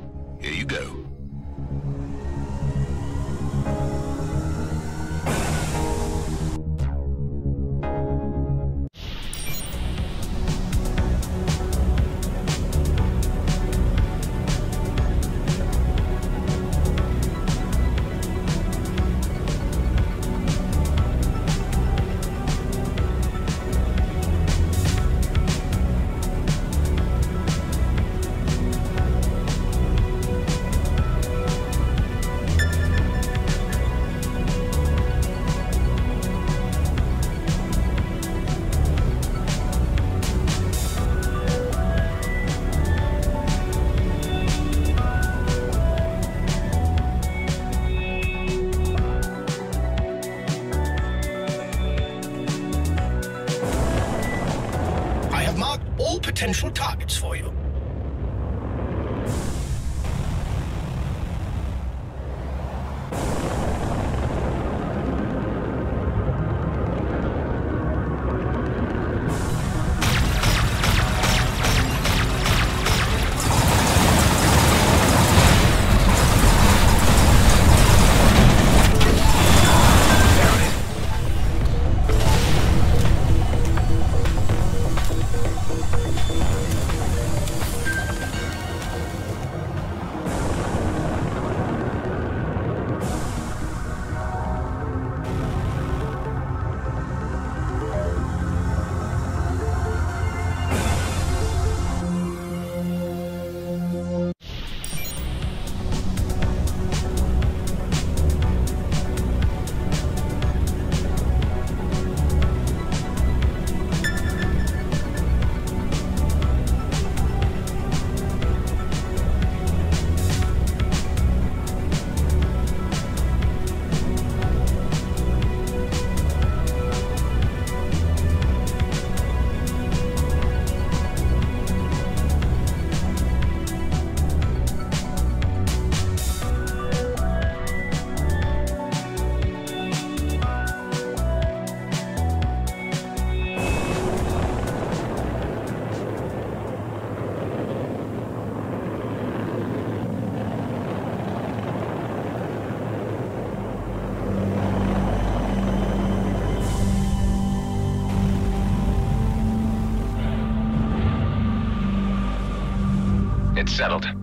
Settled.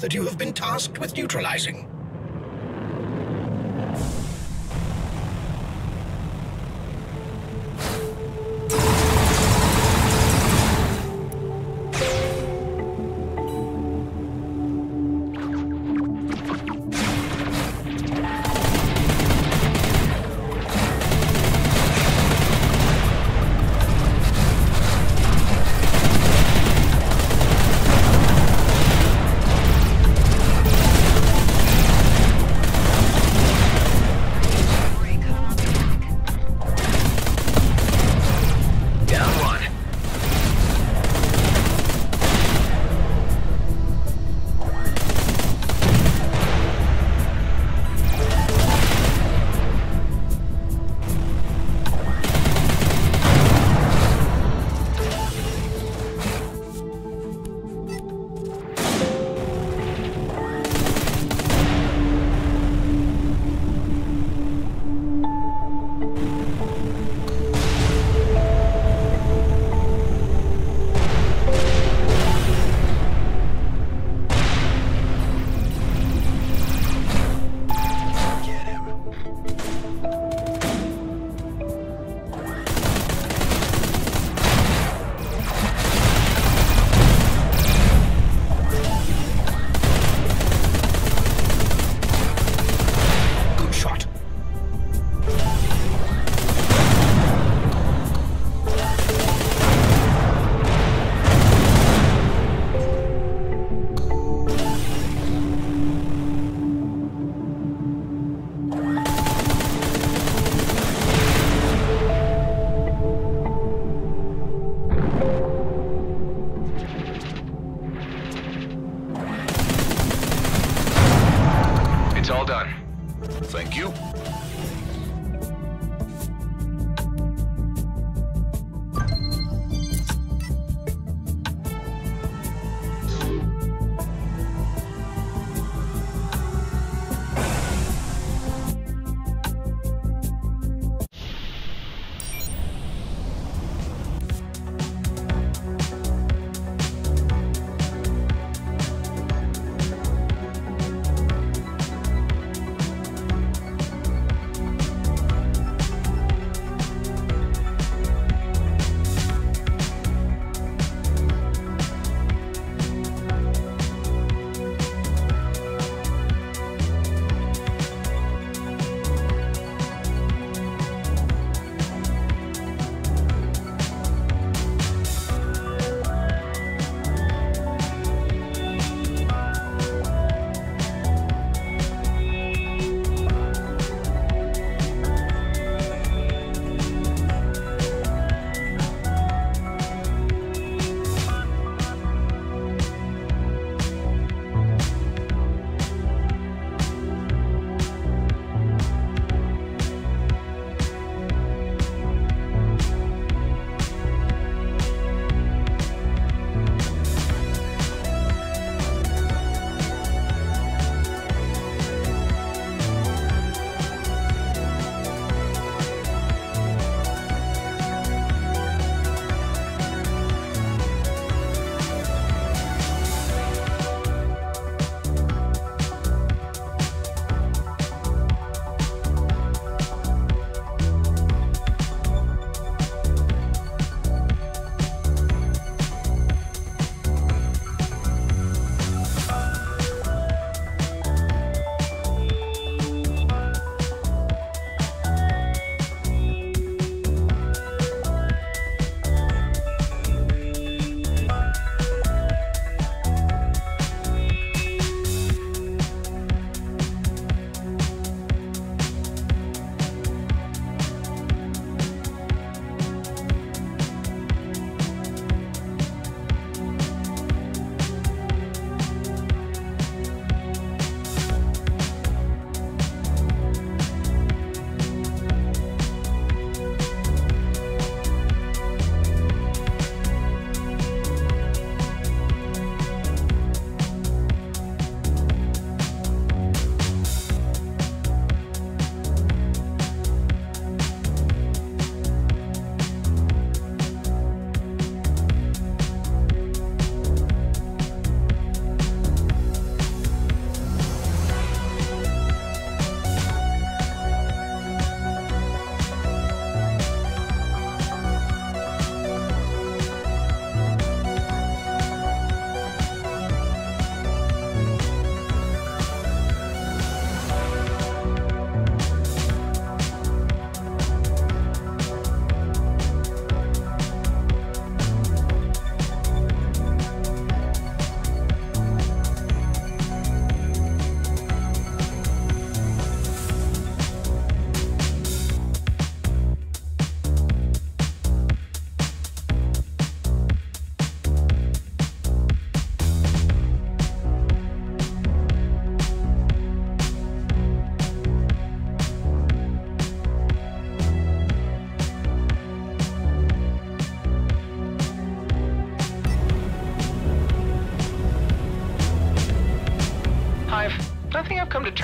That you have been tasked with neutralizing.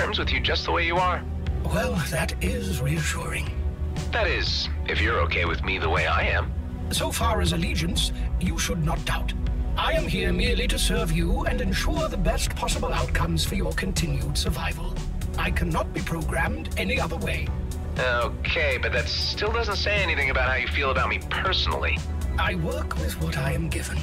Terms with you just the way you are. Well, that is reassuring. That is, if you're okay with me the way I am. So far as allegiance, you should not doubt. I am here merely to serve you and ensure the best possible outcomes for your continued survival. I cannot be programmed any other way. Okay, but that still doesn't say anything about how you feel about me personally. I work with what I am given.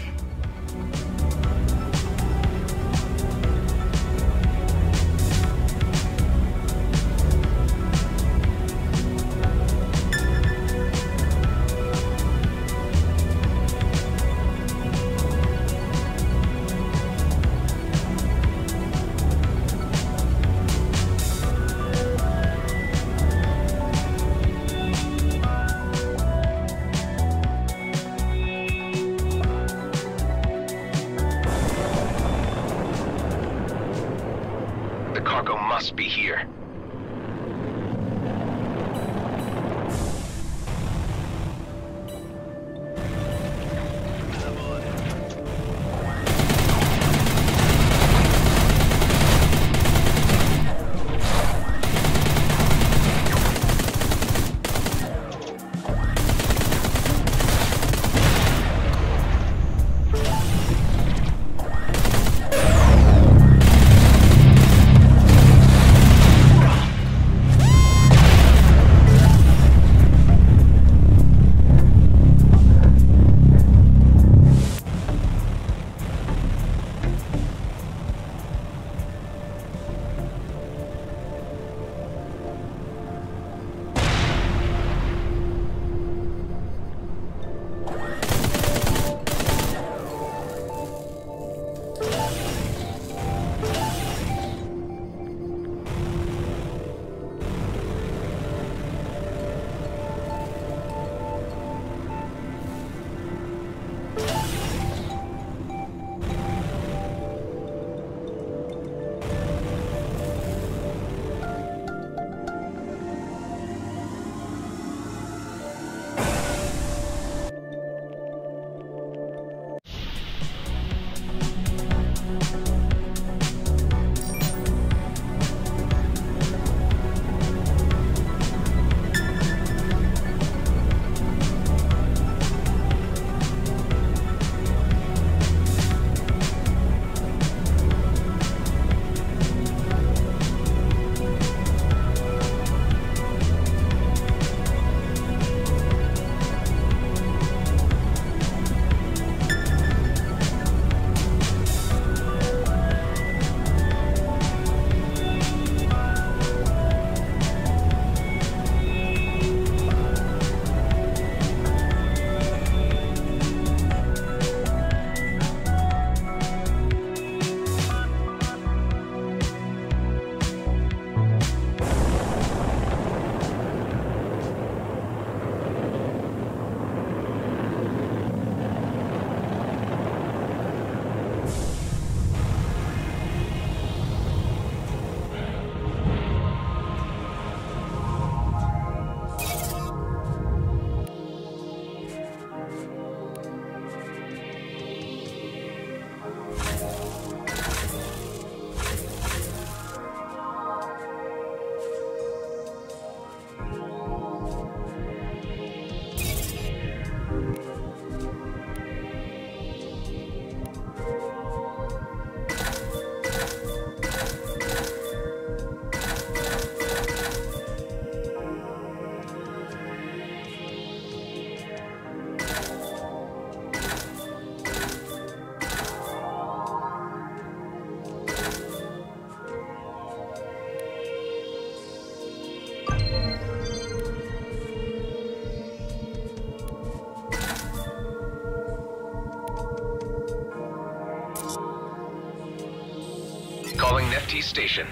Station.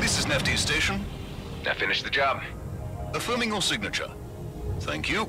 This is Nefty Station. I finished the job. Affirming your signature. Thank you.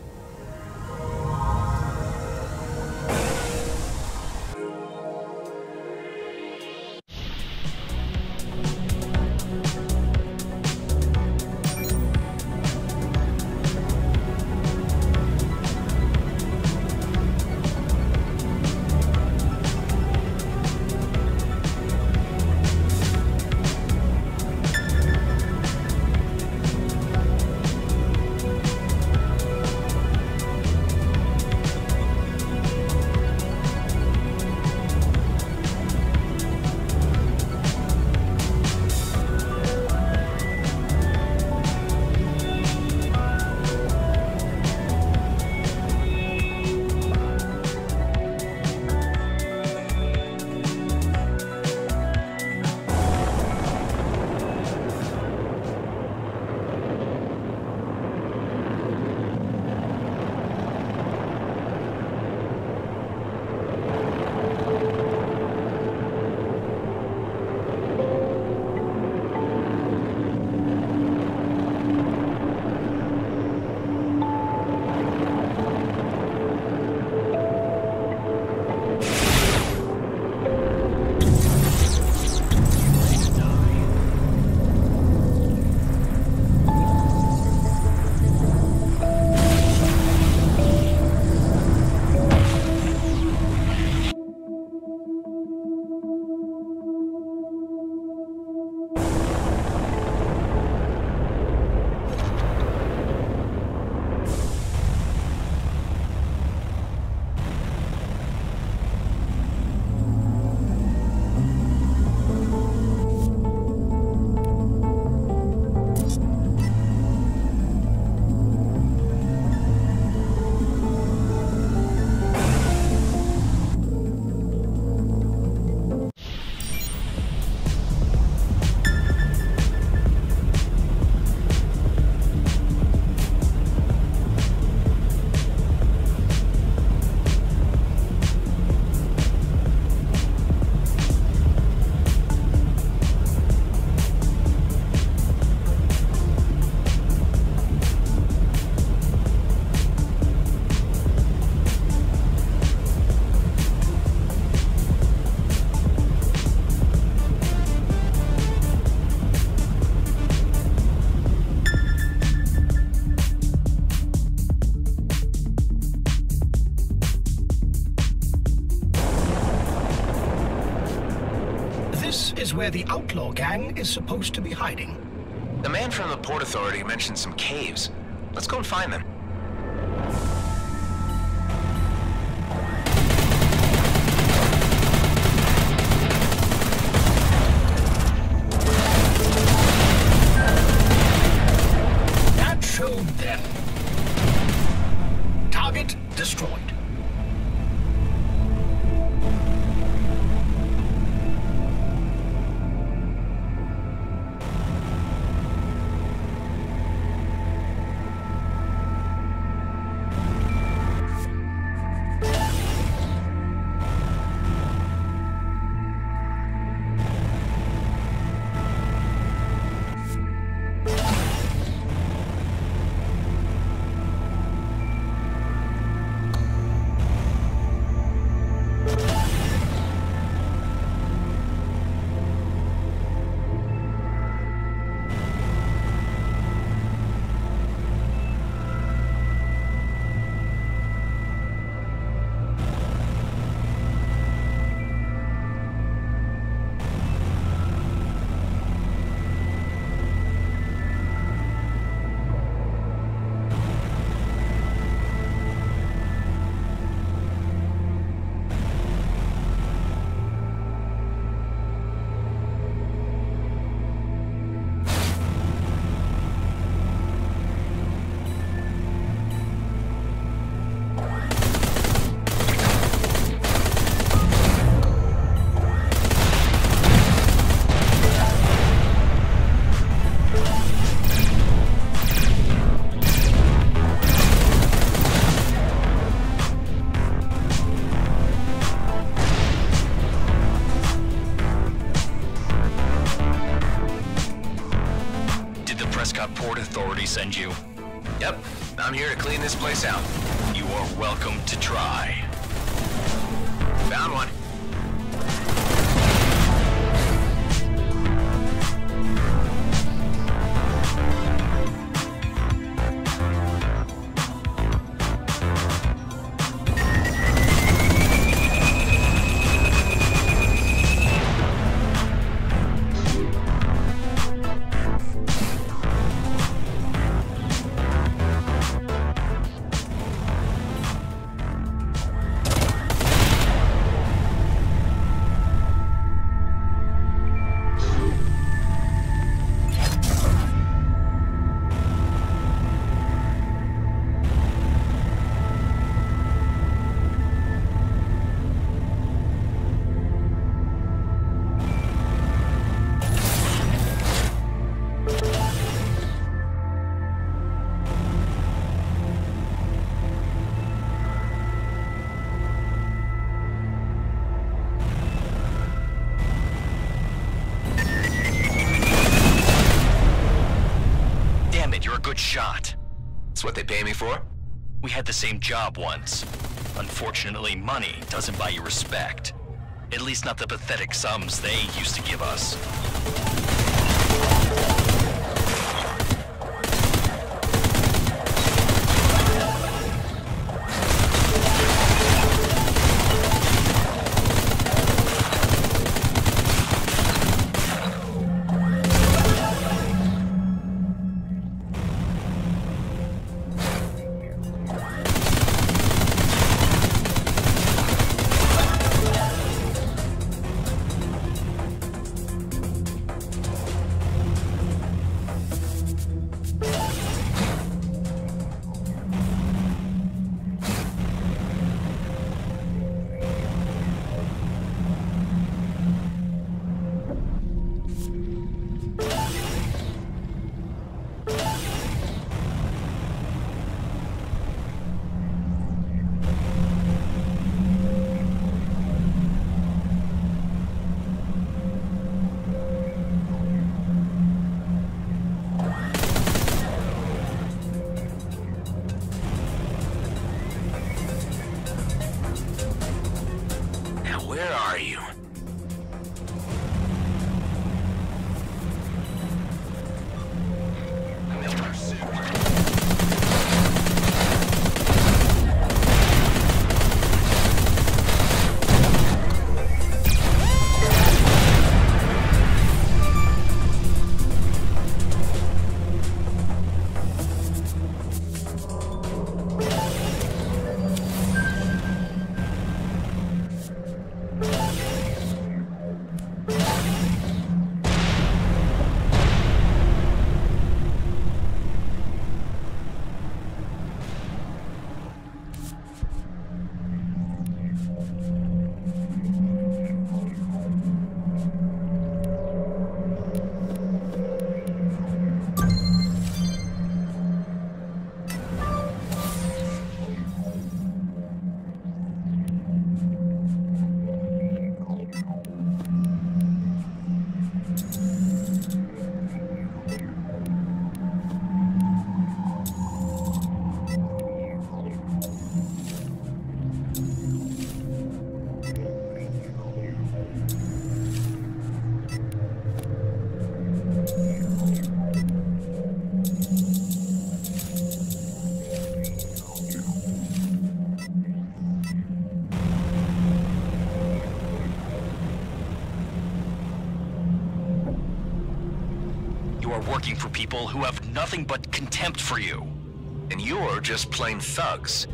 Where the outlaw gang is supposed to be hiding. The man from the Port Authority mentioned some caves. Let's go and find them. Same job once. Unfortunately, money doesn't buy you respect. At least not the pathetic sums they used to give us. People who have nothing but contempt for you. And you're just plain thugs.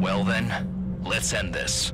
Well then, let's end this.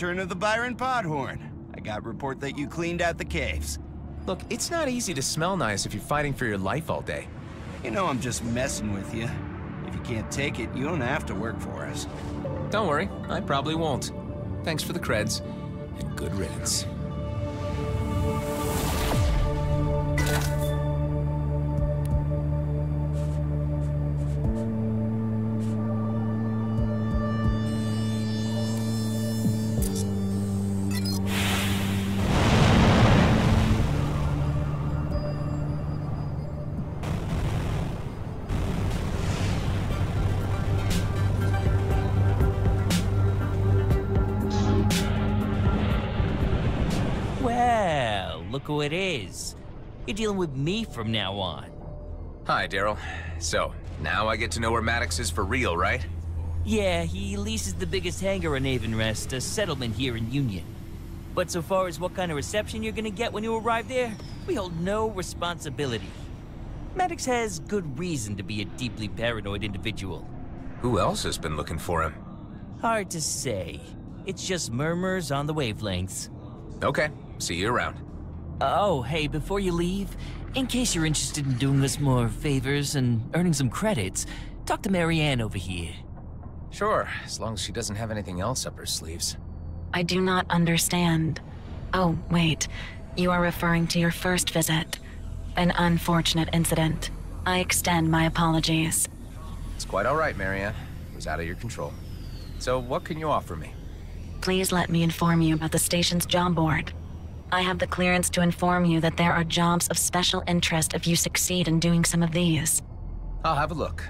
Return of the Byron Podhorn. I got report that you cleaned out the caves. Look, it's not easy to smell nice if you're fighting for your life all day. You know I'm just messing with you. If you can't take it, you don't have to work for us. Don't worry, I probably won't. Thanks for the creds, and good riddance. You're dealing with me from now on. Hi, Daryl. So, now I get to know where Maddox is for real, right? Yeah, he leases the biggest hangar on Avonrest, a settlement here in Union. But so far as what kind of reception you're gonna get when you arrive there, we hold no responsibility. Maddox has good reason to be a deeply paranoid individual. Who else has been looking for him? Hard to say. It's just murmurs on the wavelengths. Okay, see you around. Oh, hey, before you leave, in case you're interested in doing us more favors and earning some credits, talk to Marianne over here. Sure, as long as she doesn't have anything else up her sleeves. I do not understand. Oh, wait. You are referring to your first visit. An unfortunate incident. I extend my apologies. It's quite all right, Marianne. It was out of your control. So what can you offer me? Please let me inform you about the station's job board. I have the clearance to inform you that there are jobs of special interest if you succeed in doing some of these. I'll have a look.